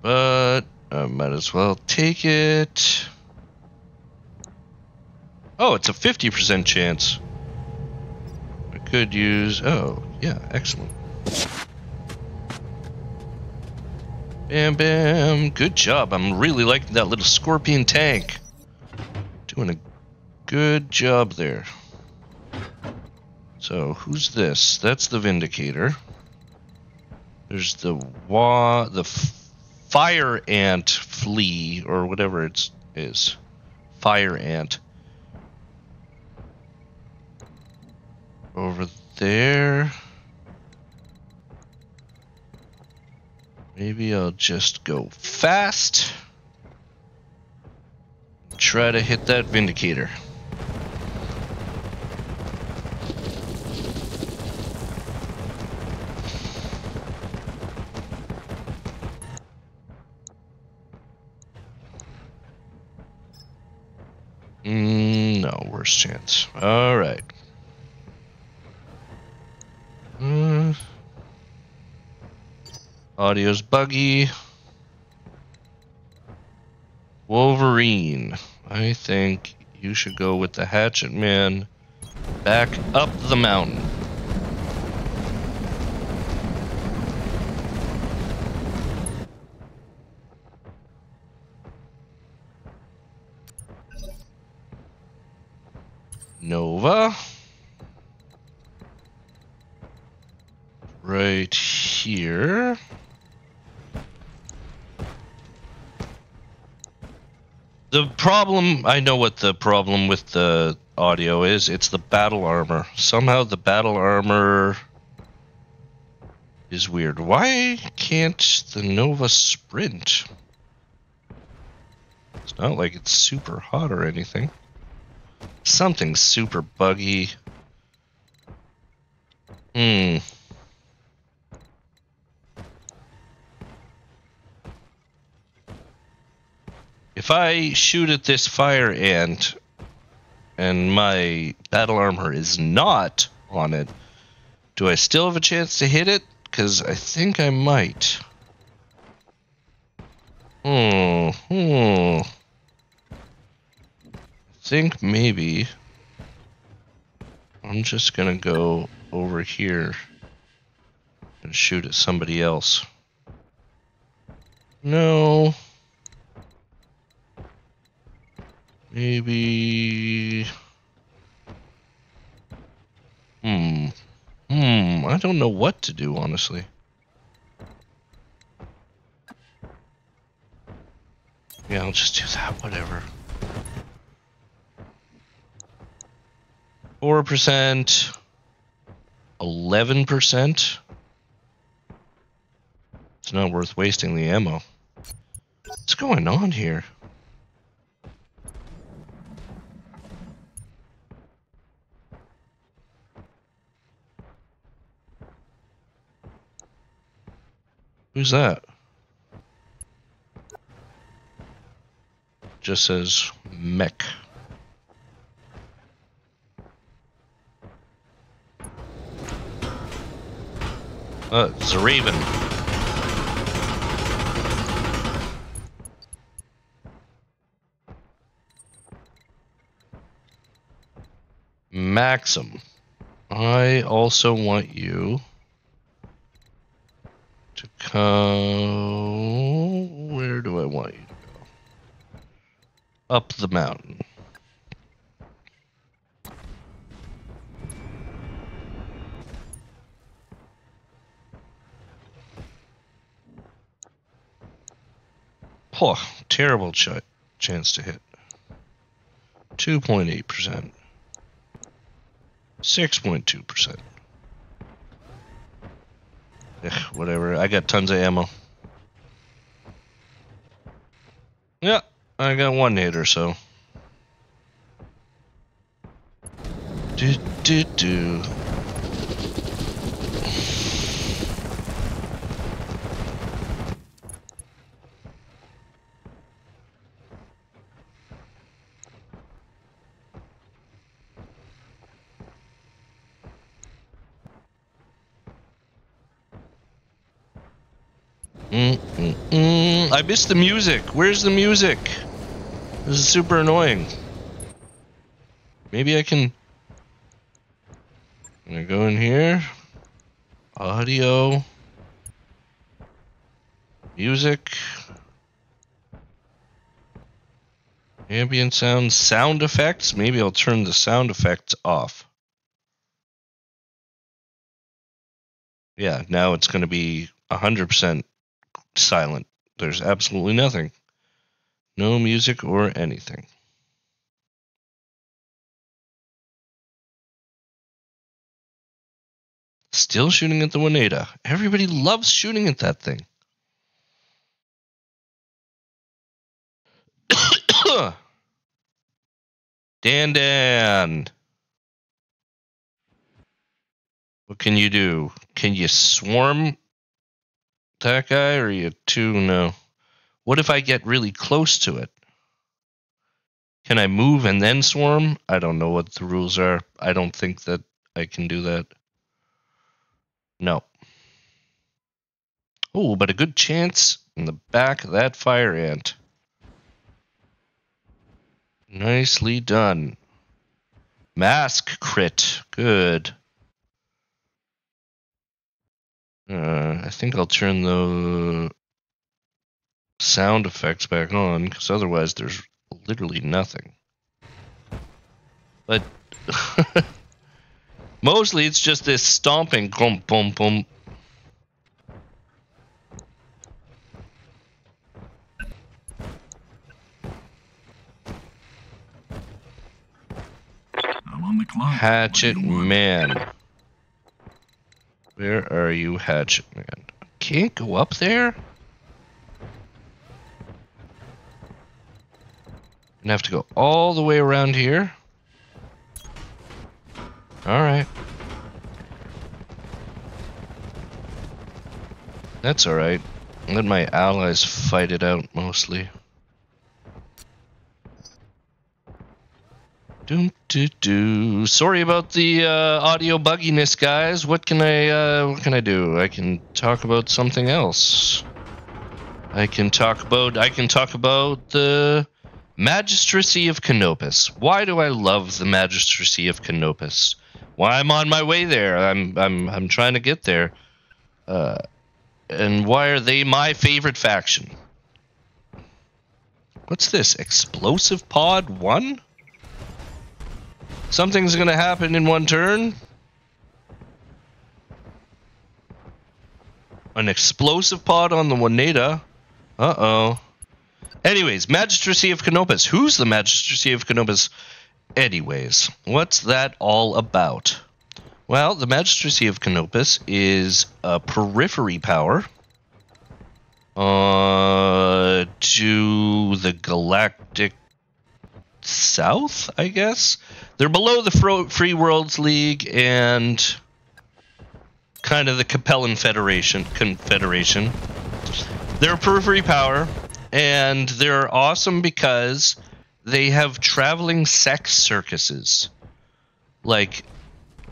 But I might as well take it. Oh, it's a 50% chance. I could use. Oh, yeah, excellent. Bam, bam. Good job. I'm really liking that little scorpion tank. Doing a good job there. So, who's this? That's the Vindicator. There's the wa the fire ant flea or whatever it is. Fire ant. Over there. Maybe I'll just go fast. Try to hit that Vindicator. Mm, no, worst chance. All right. Audio's buggy. Wolverine. I think you should go with the Hatchet Man back up the mountain. Nova. Right here. The problem, I know what the problem with the audio is. It's the battle armor. Somehow the battle armor is weird. Why can't the Nova sprint? It's not like it's super hot or anything. Something super buggy. Hmm. If I shoot at this fire ant and my battle armor is not on it, do I still have a chance to hit it? Because I think I might. Hmm. Hmm. think maybe I'm just gonna go over here and shoot at somebody else. No. Maybe. Hmm. Hmm. I don't know what to do, honestly. Yeah, I'll just do that, whatever. 4%. 11%. It's not worth wasting the ammo. What's going on here? Who's that? Just says mech. Uh, it's a raven. Maxim. I also want you to. Where do I want you to go? Up the mountain. Oh, terrible ch chance to hit. 2.8%. 6.2%. Ugh, whatever. I got tons of ammo. Yeah, I got one hitter, so. Do do do. Mm, mm, mm. I missed the music. Where's the music? This is super annoying. Maybe I can. I'm gonna go in here. Audio. Music. Ambient sound. Sound effects. Maybe I'll turn the sound effects off. Yeah, now it's going to be 100% silent. There's absolutely nothing. No music or anything. Still shooting at the Waneta. Everybody loves shooting at that thing. Dan Dan. What can you do? Can you swarm that guy or are you too no? What if I get really close to it? Can I move and then swarm? I don't know what the rules are. I don't think that I can do that. No. Oh, but a good chance in the back of that fire ant. Nicely done. Mask crit. Good. Uh, I think I'll turn the sound effects back on because otherwise there's literally nothing. But mostly it's just this stomping, boom, boom, boom.
I'm on the clock.
Hatchet
What do you want?
man. Where are you, Hatchet? Can't go up there? Gonna have to go all the way around here. Alright. That's alright. Let my allies fight it out mostly. Doom, doo, doo. Sorry about the uh, audio bugginess, guys. What can I uh, what can I do? I can talk about something else. I can talk about I can talk about the Magistracy of Canopus. Why do I love the Magistracy of Canopus? Why I'm on my way there. I'm I'm I'm trying to get there. Uh, and why are they my favorite faction? What's this? Explosive Pod 1? Something's gonna happen in one turn? An explosive pod on the Waneta. Uh oh. Anyways, Magistracy of Canopus. Who's the Magistracy of Canopus? Anyways, what's that all about? Well, the Magistracy of Canopus is a periphery power uh, to the galactic south, I guess. They're below the Free Worlds League and kind of the Capellan Federation Confederation. They're a periphery power, and they're awesome because they have traveling sex circuses, like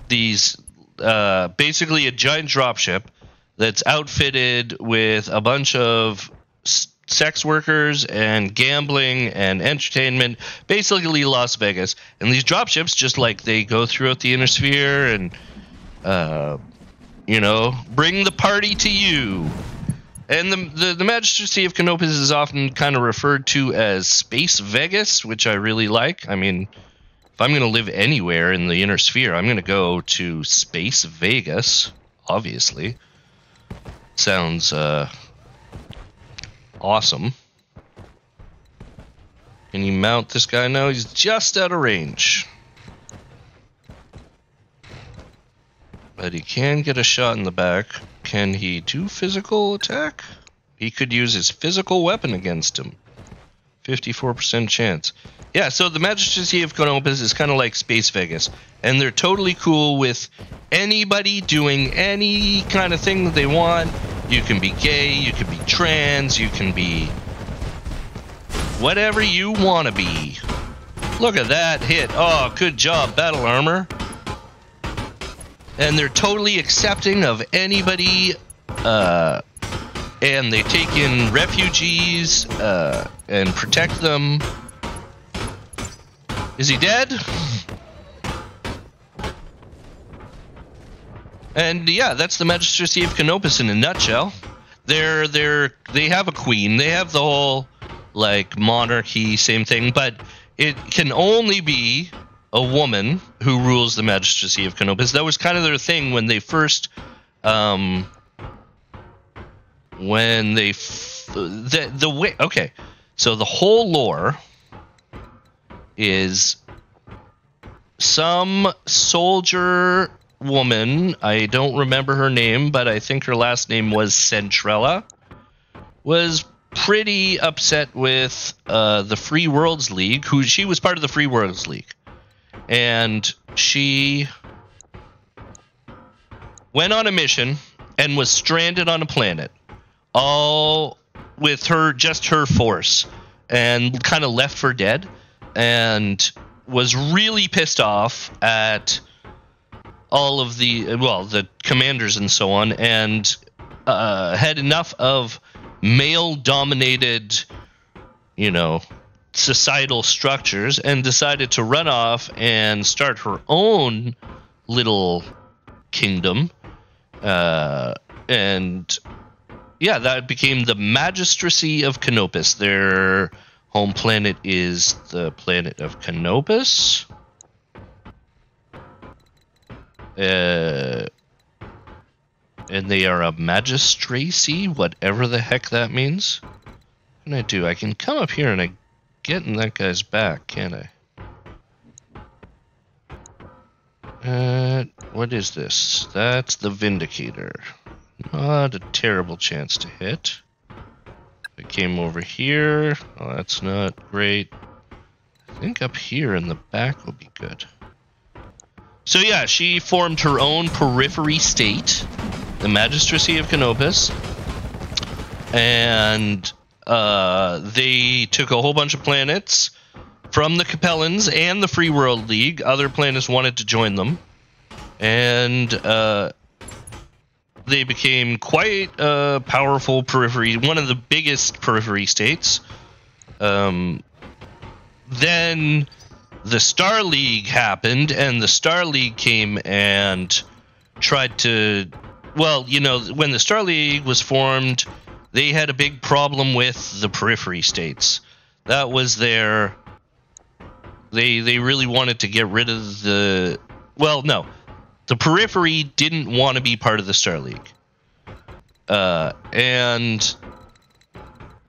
these. Uh, basically, a giant dropship that's outfitted with a bunch of sex workers and gambling and entertainment, basically Las Vegas. And these dropships, just like they go throughout the inner sphere and, uh, you know, bring the party to you. And the, the, the Magistracy of Canopus is often kind of referred to as Space Vegas, which I really like. I mean, if I'm going to live anywhere in the inner sphere, I'm going to go to Space Vegas, obviously. Sounds uh, awesome. Can you mount this guy? now? he's just out of range. But he can get a shot in the back. Can he do physical attack? He could use his physical weapon against him. 54% chance. Yeah, so the Magistracy of Canopus is kind of like Space Vegas. And they're totally cool with anybody doing any kind of thing that they want. You can be gay, you can be trans, you can be whatever you want to be. Look at that hit. Oh, good job, Battle Armor. And they're totally accepting of anybody, uh, and they take in refugees uh, and protect them. Is he dead? And yeah, that's the Magistracy of Canopus in a nutshell. They're they're they have a queen. They have the whole like monarchy, same thing, but it can only be a woman who rules the Magistracy of Canopus. That was kind of their thing when they first, um, when they the the way. Okay, so the whole lore is some soldier woman. I don't remember her name, but I think her last name was Centrella. Was pretty upset with uh, the Free Worlds League, who she was part of the Free Worlds League, and she went on a mission and was stranded on a planet, all with her just her force, and kind of left for dead, and was really pissed off at all of the well the commanders and so on and uh, had enough of male dominated you know societal structures and decided to run off and start her own little kingdom uh, and yeah that became the magistracy of canopus. Their home planet is the planet of canopus uh, and they are a magistracy, whatever the heck that means. What can I do? I can come up here and I get in that guy's back, can't I? Uh, what is this? That's the Vindicator. Not a terrible chance to hit. I came over here. Oh, that's not great. I think up here in the back will be good. So yeah, she formed her own periphery state, the Magistracy of Canopus, and uh, they took a whole bunch of planets from the Capellans and the Free World League. Other planets wanted to join them, and uh, they became quite a powerful periphery, one of the biggest periphery states. Um, then the Star League happened, and the Star League came and tried to. Well, you know, when the Star League was formed, they had a big problem with the periphery states. That was their. They they really wanted to get rid of the. Well, no, the periphery didn't want to be part of the Star League. Uh, and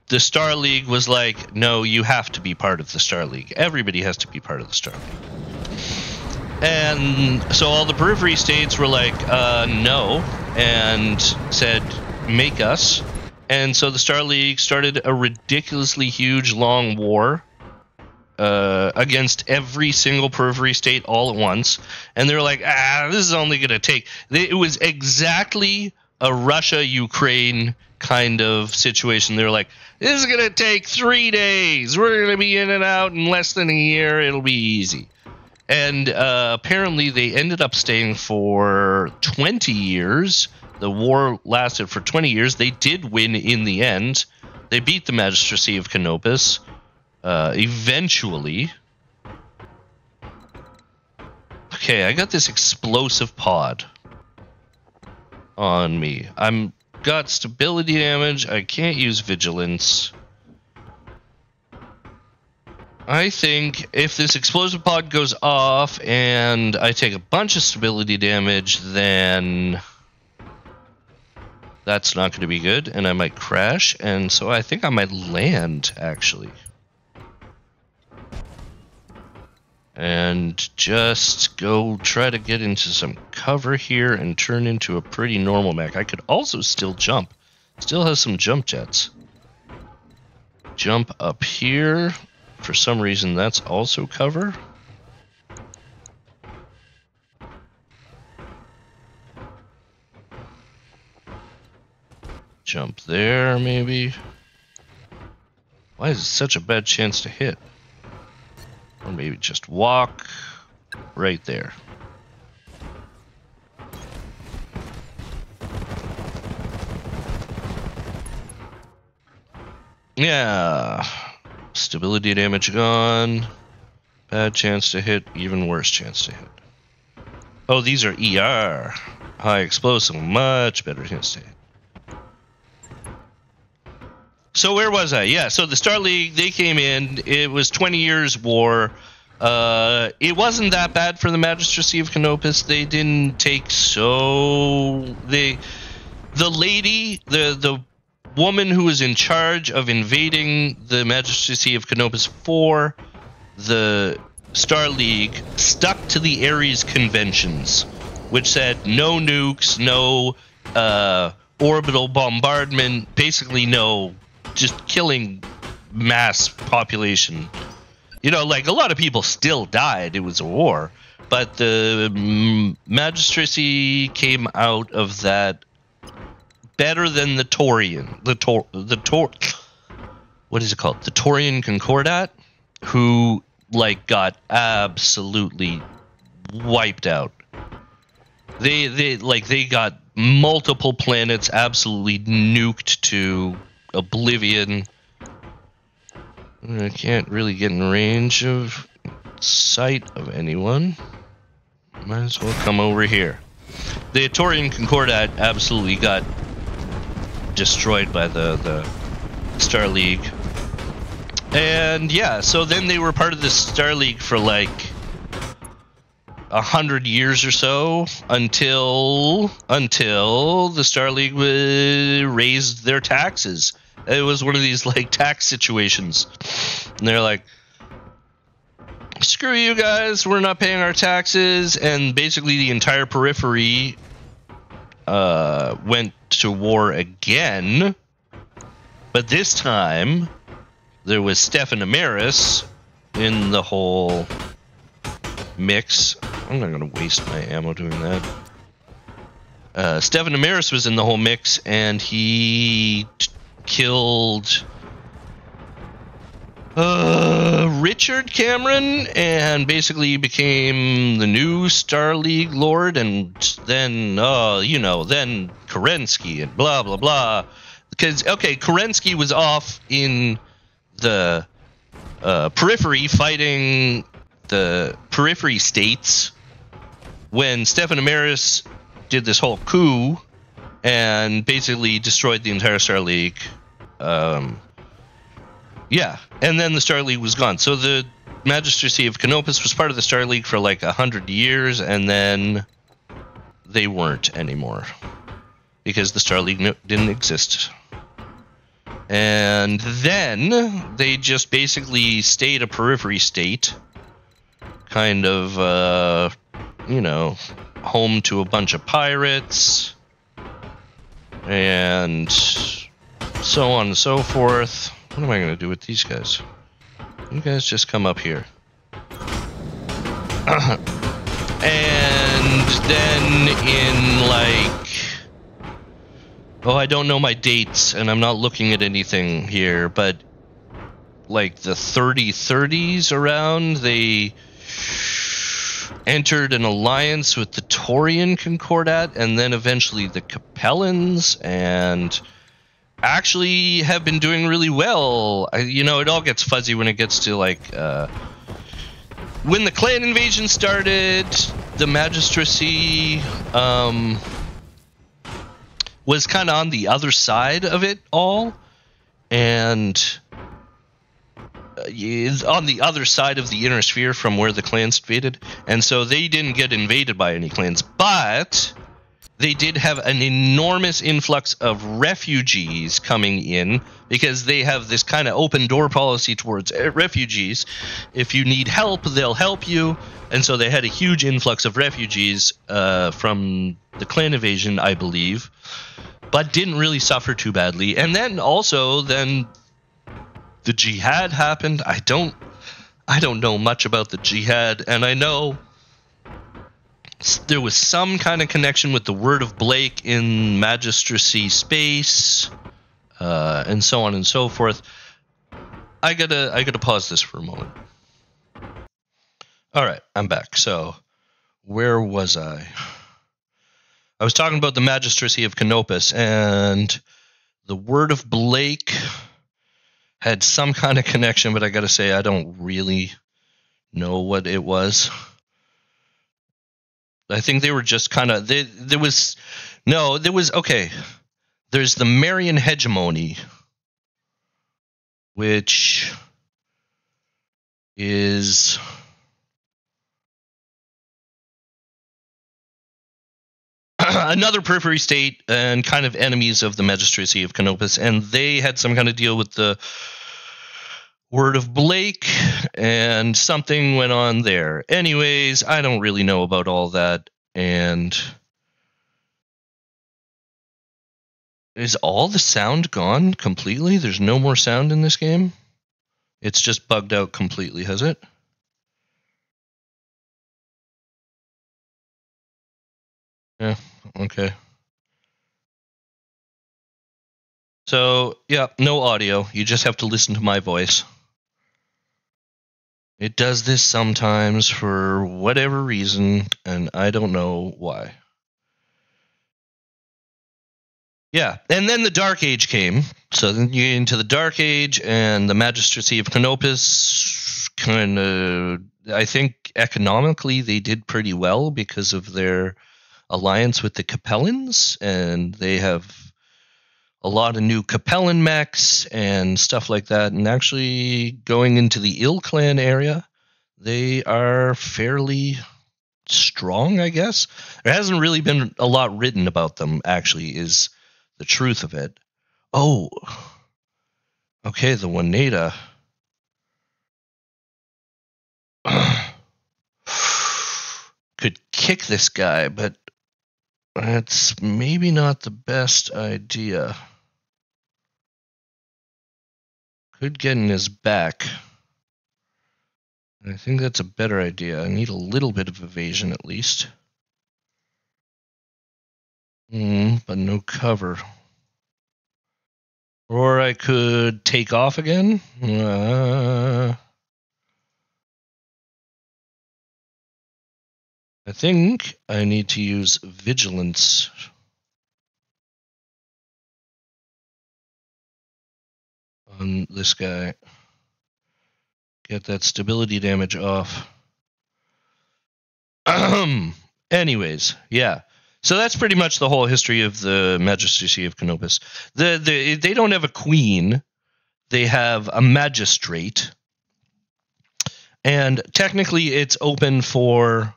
the Star League was like, no, you have to be part of the Star League. Everybody has to be part of the Star League. And so all the periphery states were like, uh, no, and said, make us. And so the Star League started a ridiculously huge, long war uh, against every single periphery state all at once. And they're like, ah, this is only going to take. It was exactly a Russia Ukraine kind of situation. They're like, this is going to take three days. We're going to be in and out in less than a year. It'll be easy. And uh, apparently, they ended up staying for 20 years. The war lasted for 20 years. They did win in the end. They beat the Magistracy of Canopus uh, eventually. Okay, I got this explosive pod on me. I'm got stability damage. I can't use vigilance. I think if this explosive pod goes off and I take a bunch of stability damage, then that's not going to be good, and I might crash, and so I think I might land, actually. And just go try to get into some cover here and turn into a pretty normal mech. I could also still jump. Still has some jump jets. Jump up here. For some reason, that's also cover. Jump there, maybe. Why is it such a bad chance to hit? Or maybe just walk right there. Yeah. Stability damage gone. Bad chance to hit, even worse chance to hit. Oh, these are ER. High explosive, much better chance to hit. So where was I? Yeah, so the Star League they came in. It was 20 years war. Uh, it wasn't that bad for the Magistracy of Canopus. They didn't take so they the lady the the woman who was in charge of invading the Magistracy of Canopus for the Star League stuck to the Ares conventions, which said no nukes, no uh, orbital bombardment, basically no just killing mass population. You know, like a lot of people still died. It was a war, but the mm, magistracy came out of that better than the Taurian, the Tor, the Tor. What is it called? The Taurian Concordat, who like got absolutely wiped out. They they like they got multiple planets absolutely nuked to oblivion. I can't really get in range of sight of anyone. Might as well come over here. The Taurian Concordat absolutely got destroyed by the, the Star League. And yeah, so then they were part of the Star League for like a hundred years or so until until the Star League raised their taxes. It was one of these like tax situations, and they're like, "Screw you guys, we're not paying our taxes," and basically the entire periphery uh, went to war again. But this time, there was Stefan Amaris in the whole mix. I'm not going to waste my ammo doing that. Uh, Stefan Amaris was in the whole mix, and he killed uh, Richard Cameron and basically became the new Star League Lord, and then, uh, you know, then Kerensky and blah blah blah. Because okay, Kerensky was off in the uh, periphery fighting the periphery states when Stefan Amaris did this whole coup and basically destroyed the entire Star League. Um, yeah, and then the Star League was gone. So the Magistracy of Canopus was part of the Star League for like a hundred years, and then they weren't anymore because the Star League no- didn't exist. And then they just basically stayed a periphery state, kind of, uh, you know, home to a bunch of pirates, and so on and so forth. What am I going to do with these guys? You guys just come up here. and then in like oh i don't know my dates and i'm not looking at anything here but like the 3030s around they entered an alliance with the Taurian Concordat and then eventually the Capellans and actually have been doing really well. I, you know, it all gets fuzzy when it gets to like uh, when the clan invasion started, the magistracy um, was kind of on the other side of it all, and on the other side of the inner sphere from where the clans invaded, and so they didn't get invaded by any clans, but they did have an enormous influx of refugees coming in because they have this kind of open door policy towards uh, refugees. If you need help, they'll help you, and so they had a huge influx of refugees uh, from the clan invasion, I believe, but didn't really suffer too badly. And then also then the jihad happened. I don't I don't know much about the jihad, and I know there was some kind of connection with the word of Blake in magistracy space, uh, and so on and so forth. I gotta I gotta pause this for a moment. All right, I'm back. So, where was I? I was talking about the magistracy of Canopus and the word of Blake had some kind of connection, but I got to say, I don't really know what it was. I think they were just kind of there was no there was okay. There's the Marian hegemony, which is another periphery state and kind of enemies of the magistracy of Canopus, and they had some kind of deal with the word of Blake, and something went on there. Anyways, I don't really know about all that, and is all the sound gone completely? There's no more sound in this game. It's just bugged out completely, has it? Yeah. Okay. So, yeah, no audio. You just have to listen to my voice. It does this sometimes for whatever reason, and I don't know why. Yeah, and then the Dark Age came. So then you get into the Dark Age, and the Magistracy of Canopus kind of. I think economically they did pretty well because of their alliance with the Capellans, and they have a lot of new Capellan mechs and stuff like that. And actually, going into the ilClan area, they are fairly strong, I guess. There hasn't really been a lot written about them, actually, is the truth of it. Oh, okay, the Waneta. Could kick this guy, but that's maybe not the best idea. Could get in his back. I think that's a better idea. I need a little bit of evasion at least. Mm, but no cover. Or I could take off again. Uh, I think I need to use vigilance On this guy. Get that stability damage off. Anyways, yeah. So that's pretty much the whole history of the Magistracy of Canopus. The, the they don't have a queen; they have a magistrate, and technically it's open for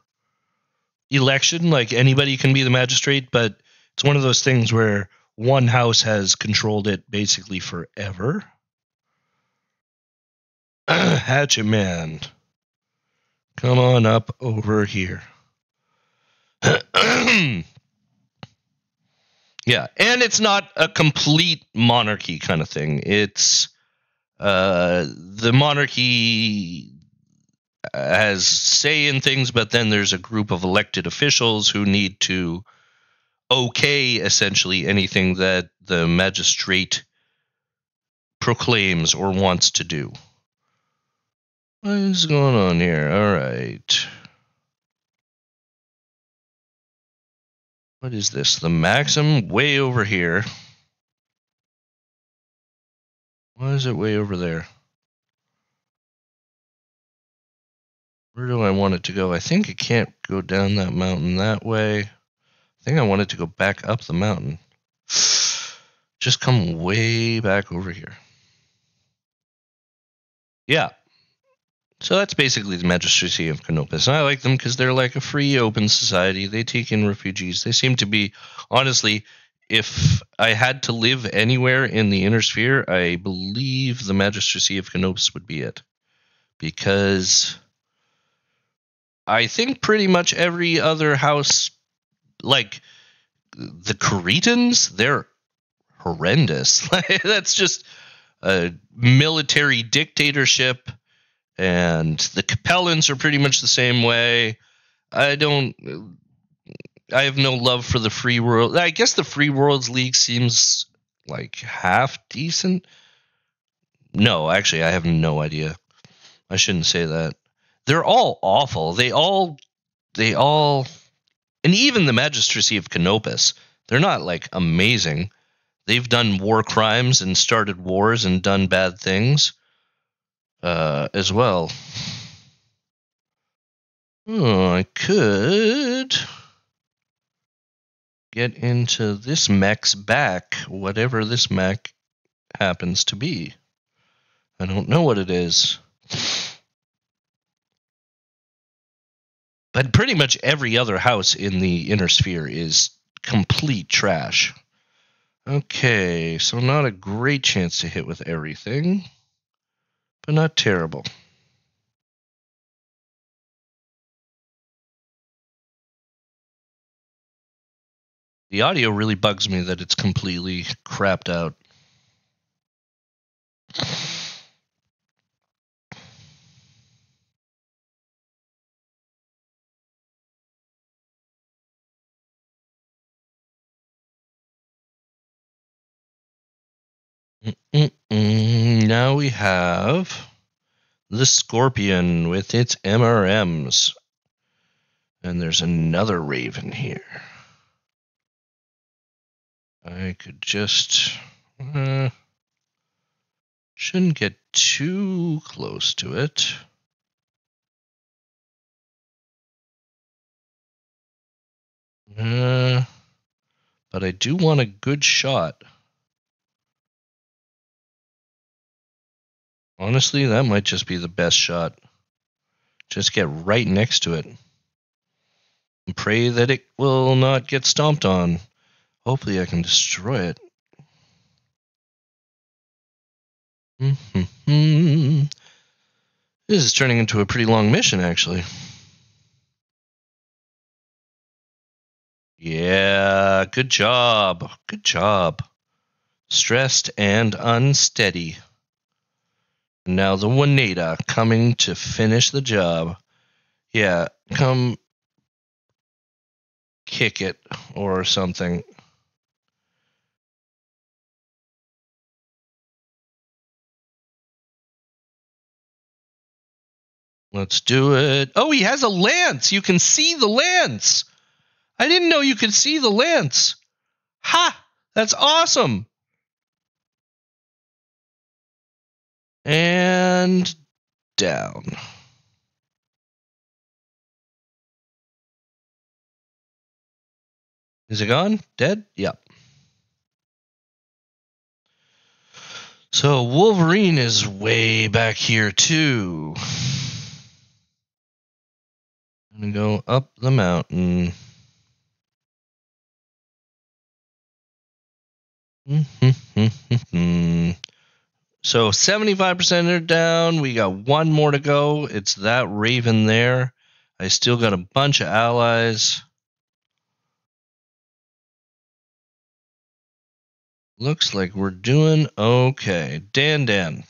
election. Like anybody can be the magistrate, but it's one of those things where one house has controlled it basically forever. Hatchet Man, come on up over here. yeah, and it's not a complete monarchy kind of thing. It's uh, the monarchy has say in things, but then there's a group of elected officials who need to okay essentially anything that the magistrate proclaims or wants to do. What is going on here? All right. What is this? The Maxim way over here. Why is it way over there? Where do I want it to go? I think it can't go down that mountain that way. I think I want it to go back up the mountain. Just come way back over here. Yeah. So that's basically the Magistracy of Canopus. And I like them because they're like a free, open society. They take in refugees. They seem to be, honestly, if I had to live anywhere in the inner sphere, I believe the Magistracy of Canopus would be it. Because I think pretty much every other house, like the Kuritans, they're horrendous. That's just a military dictatorship, and the Capellans are pretty much the same way. I don't. I have no love for the free world. I guess the free worlds league seems like half decent. No, actually, I have no idea. I shouldn't say that. They're all awful. They all, they all, and even the Magistracy of Canopus. They're not like amazing. They've done war crimes and started wars and done bad things uh, as well. Oh, I could get into this mech's back, whatever this mech happens to be. I don't know what it is. But pretty much every other house in the inner sphere is complete trash. Okay, so not a great chance to hit with everything, but not terrible. The audio really bugs me that it's completely crapped out. Mm-mm. Now we have the Scorpion with its MRMs. And there's another Raven here. I could just. Uh, shouldn't get too close to it. Uh, but I do want a good shot. Honestly, that might just be the best shot. Just get right next to it. And pray that it will not get stomped on. Hopefully, I can destroy it. This is turning into a pretty long mission, actually. Yeah, good job. Good job. Stressed and unsteady. Now the Waneta coming to finish the job. Yeah, come kick it or something. Let's do it. Oh, he has a lance. You can see the lance. I didn't know you could see the lance. Ha! That's awesome. And down. Is it gone? Dead? Yep. So Wolverine is way back here too. I'm Gonna go up the mountain. So 75% are down. We got one more to go. It's that Raven there. I still got a bunch of allies. Looks like we're doing okay. Dan Dan.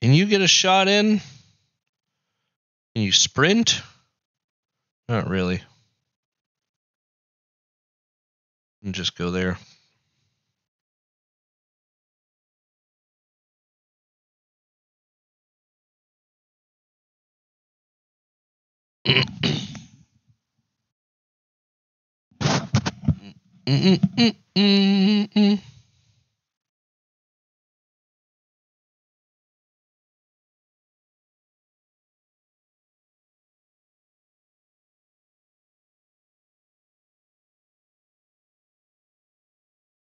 Can you get a shot in? Can you sprint? Not really. And just go there.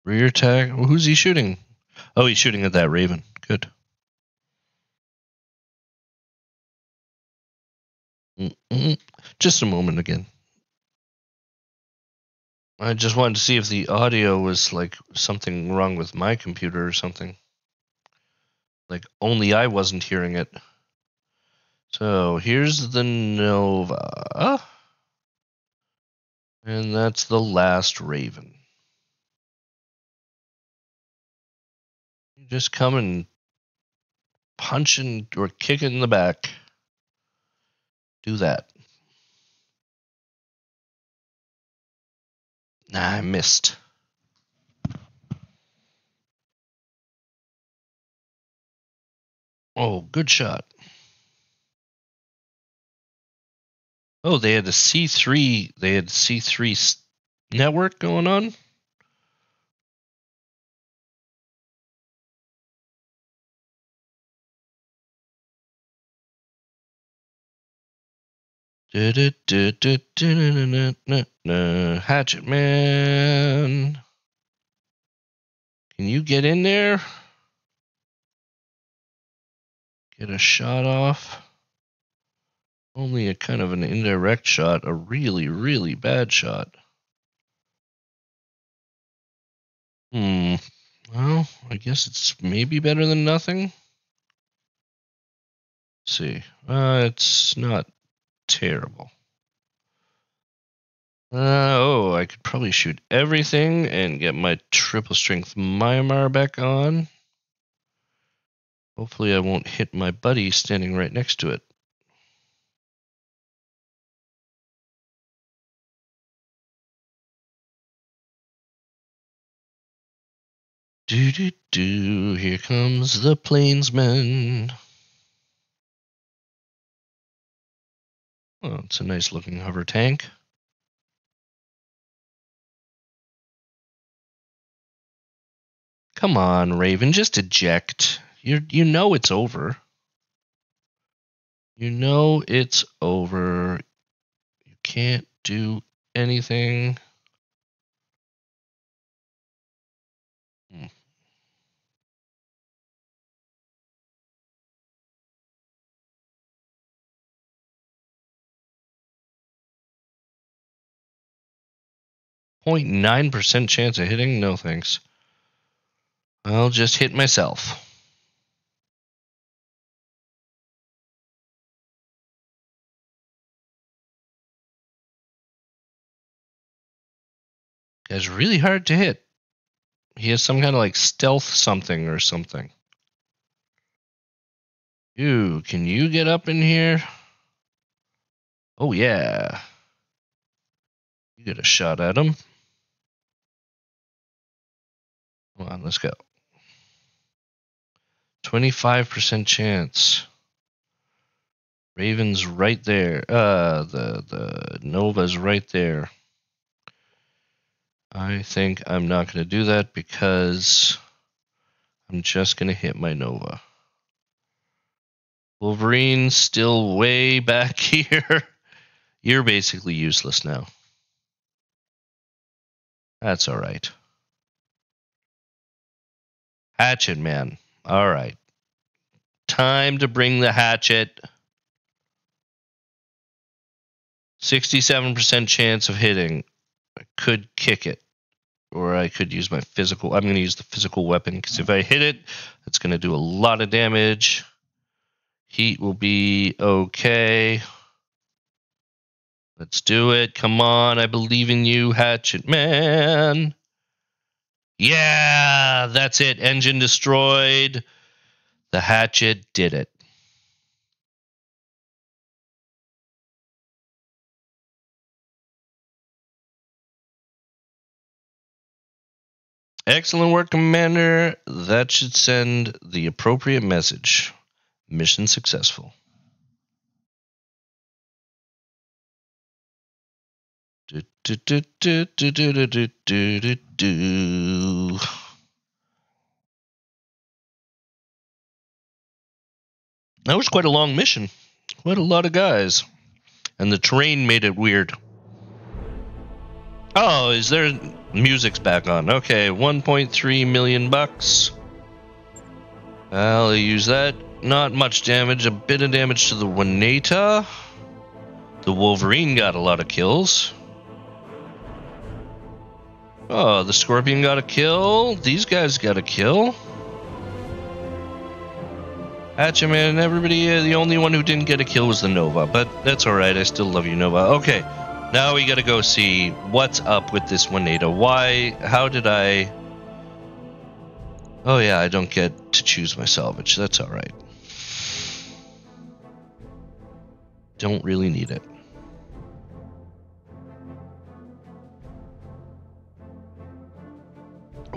Rear tag. Well, who's he shooting? Oh, he's shooting at that Raven. Good. Mm-mm. Just a moment again. I just wanted to see if the audio was like something wrong with my computer or something. Like only I wasn't hearing it. So here's the Nova. And that's the last Raven. You just come and punch and or kick in the back. Do that. Nah, I missed. Oh, good shot. Oh, they had a C3. They had C3 network going on. Hatchet Man. Can you get in there? Get a shot off. Only a kind of an indirect shot, a really, really bad shot. Hmm. Well, I guess it's maybe better than nothing. Let's see. Uh, it's not terrible. Uh, oh, I could probably shoot everything and get my triple strength Myomer back on. Hopefully, I won't hit my buddy standing right next to it. Do do do, here comes the plainsman. Oh, it's a nice looking hover tank. Come on, Raven, just eject. You you know it's over. You know it's over. You can't do anything. 0.9% chance of hitting? No thanks. I'll just hit myself. Guy's really hard to hit. He has some kind of like stealth something or something. You, can you get up in here? Oh yeah. You get a shot at him. Come on, let's go. 25% chance. Raven's right there. Uh, the the Nova's right there. I think I'm not going to do that because I'm just going to hit my Nova. Wolverine's still way back here. You're basically useless now. That's all right. Hatchet man. All right. Time to bring the hatchet. 67% chance of hitting. I could kick it. Or I could use my physical. I'm going to use the physical weapon because if I hit it, it's going to do a lot of damage. Heat will be okay. Let's do it. Come on. I believe in you, Hatchet Man. Yeah, that's it. Engine destroyed. The hatchet did it. Excellent work, Commander. That should send the appropriate message. Mission successful. Do, do, do, do, do, do, do, do, do. That was quite a long mission. Quite a lot of guys. And the terrain made it weird. Oh, is there music's back on? Okay, 1.3 million bucks. I'll use that. Not much damage, a bit of damage to the Waneta. The Wolverine got a lot of kills. Oh, the Scorpion got a kill. These guys got a kill. Hatchet Man, everybody, uh, the only one who didn't get a kill was the Nova, but that's alright, I still love you, Nova. Okay, now we gotta go see what's up with this Waneta. Why, how did I... Oh yeah, I don't get to choose my salvage, that's alright. Don't really need it.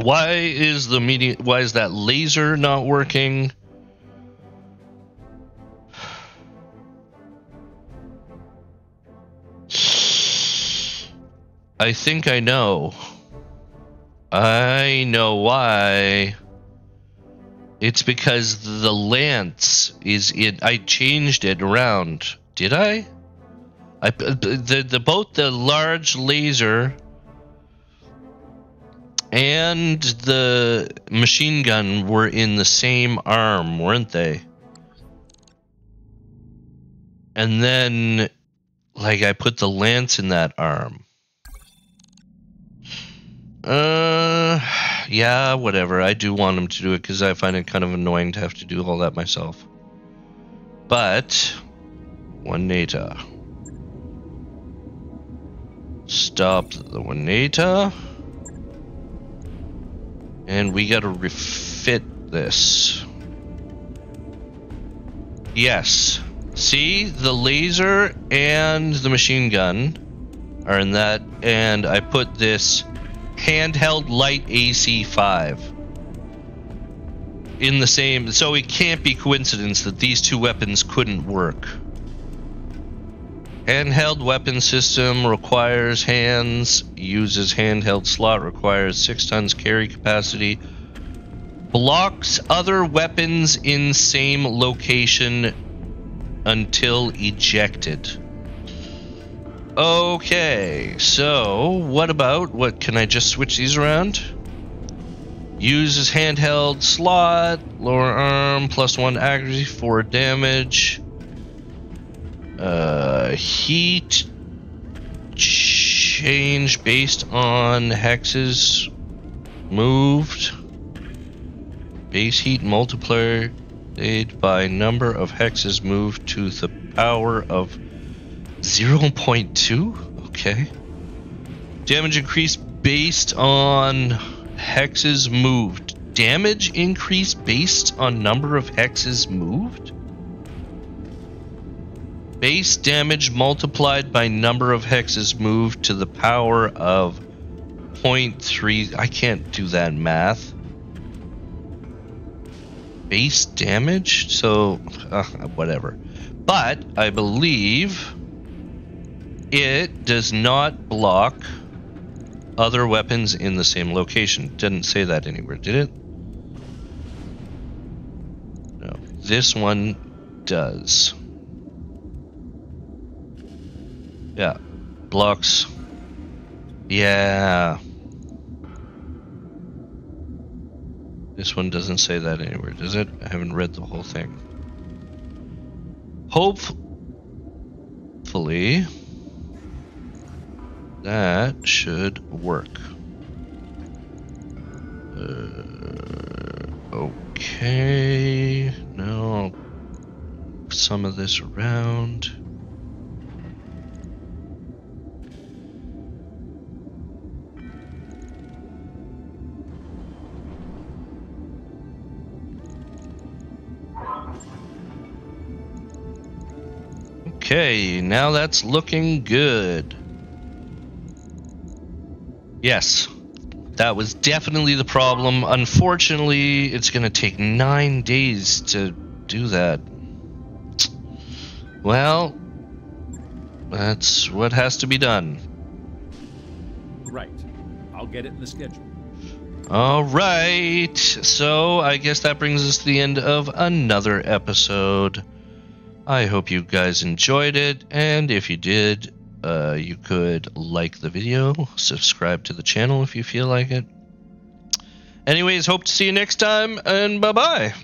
Why is the media, why is that laser not working? I think I know. I know why. It's because the lance is it. I changed it around. Did I? I the the both the large laser and the machine gun were in the same arm, weren't they? And then, like, I put the lance in that arm. Uh, yeah, whatever. I do want him to do it because I find it kind of annoying to have to do all that myself. But, Waneta. Stop the Waneta. And we gotta refit this. Yes. See, the laser and the machine gun are in that, and I put this handheld light AC5 in the same. So it can't be coincidence that these two weapons couldn't work. Handheld weapon system requires hands, uses handheld slot, requires 6 tons carry capacity, blocks other weapons in same location until ejected. Okay, so what about what can I just switch these around? Uses handheld slot, lower arm, plus one accuracy, four damage. Uh, heat change based on hexes moved. Base heat multiplied by number of hexes moved to the power of 0.2? Okay. Damage increase based on hexes moved. Damage increase based on number of hexes moved? Base damage multiplied by number of hexes moved to the power of 0.3. I can't do that math. Base damage? So, uh, whatever. but I believe it does not block other weapons in the same location. Didn't say that anywhere, did it? No. This one does. Yeah. Blocks. Yeah. This one doesn't say that anywhere, does it? I haven't read the whole thing. Hopefully, that should work. Uh, okay. Now, some of this around. Okay, now that's looking good. Yes, that was definitely the problem. Unfortunately, it's going to take nine days to do that. Well, that's what has to be done.
Right. I'll get it in the schedule.
All right, so I guess that brings us to the end of another episode. I hope you guys enjoyed it, and if you did, uh, you could like the video, subscribe to the channel if you feel like it. Anyways, hope to see you next time, and bye bye.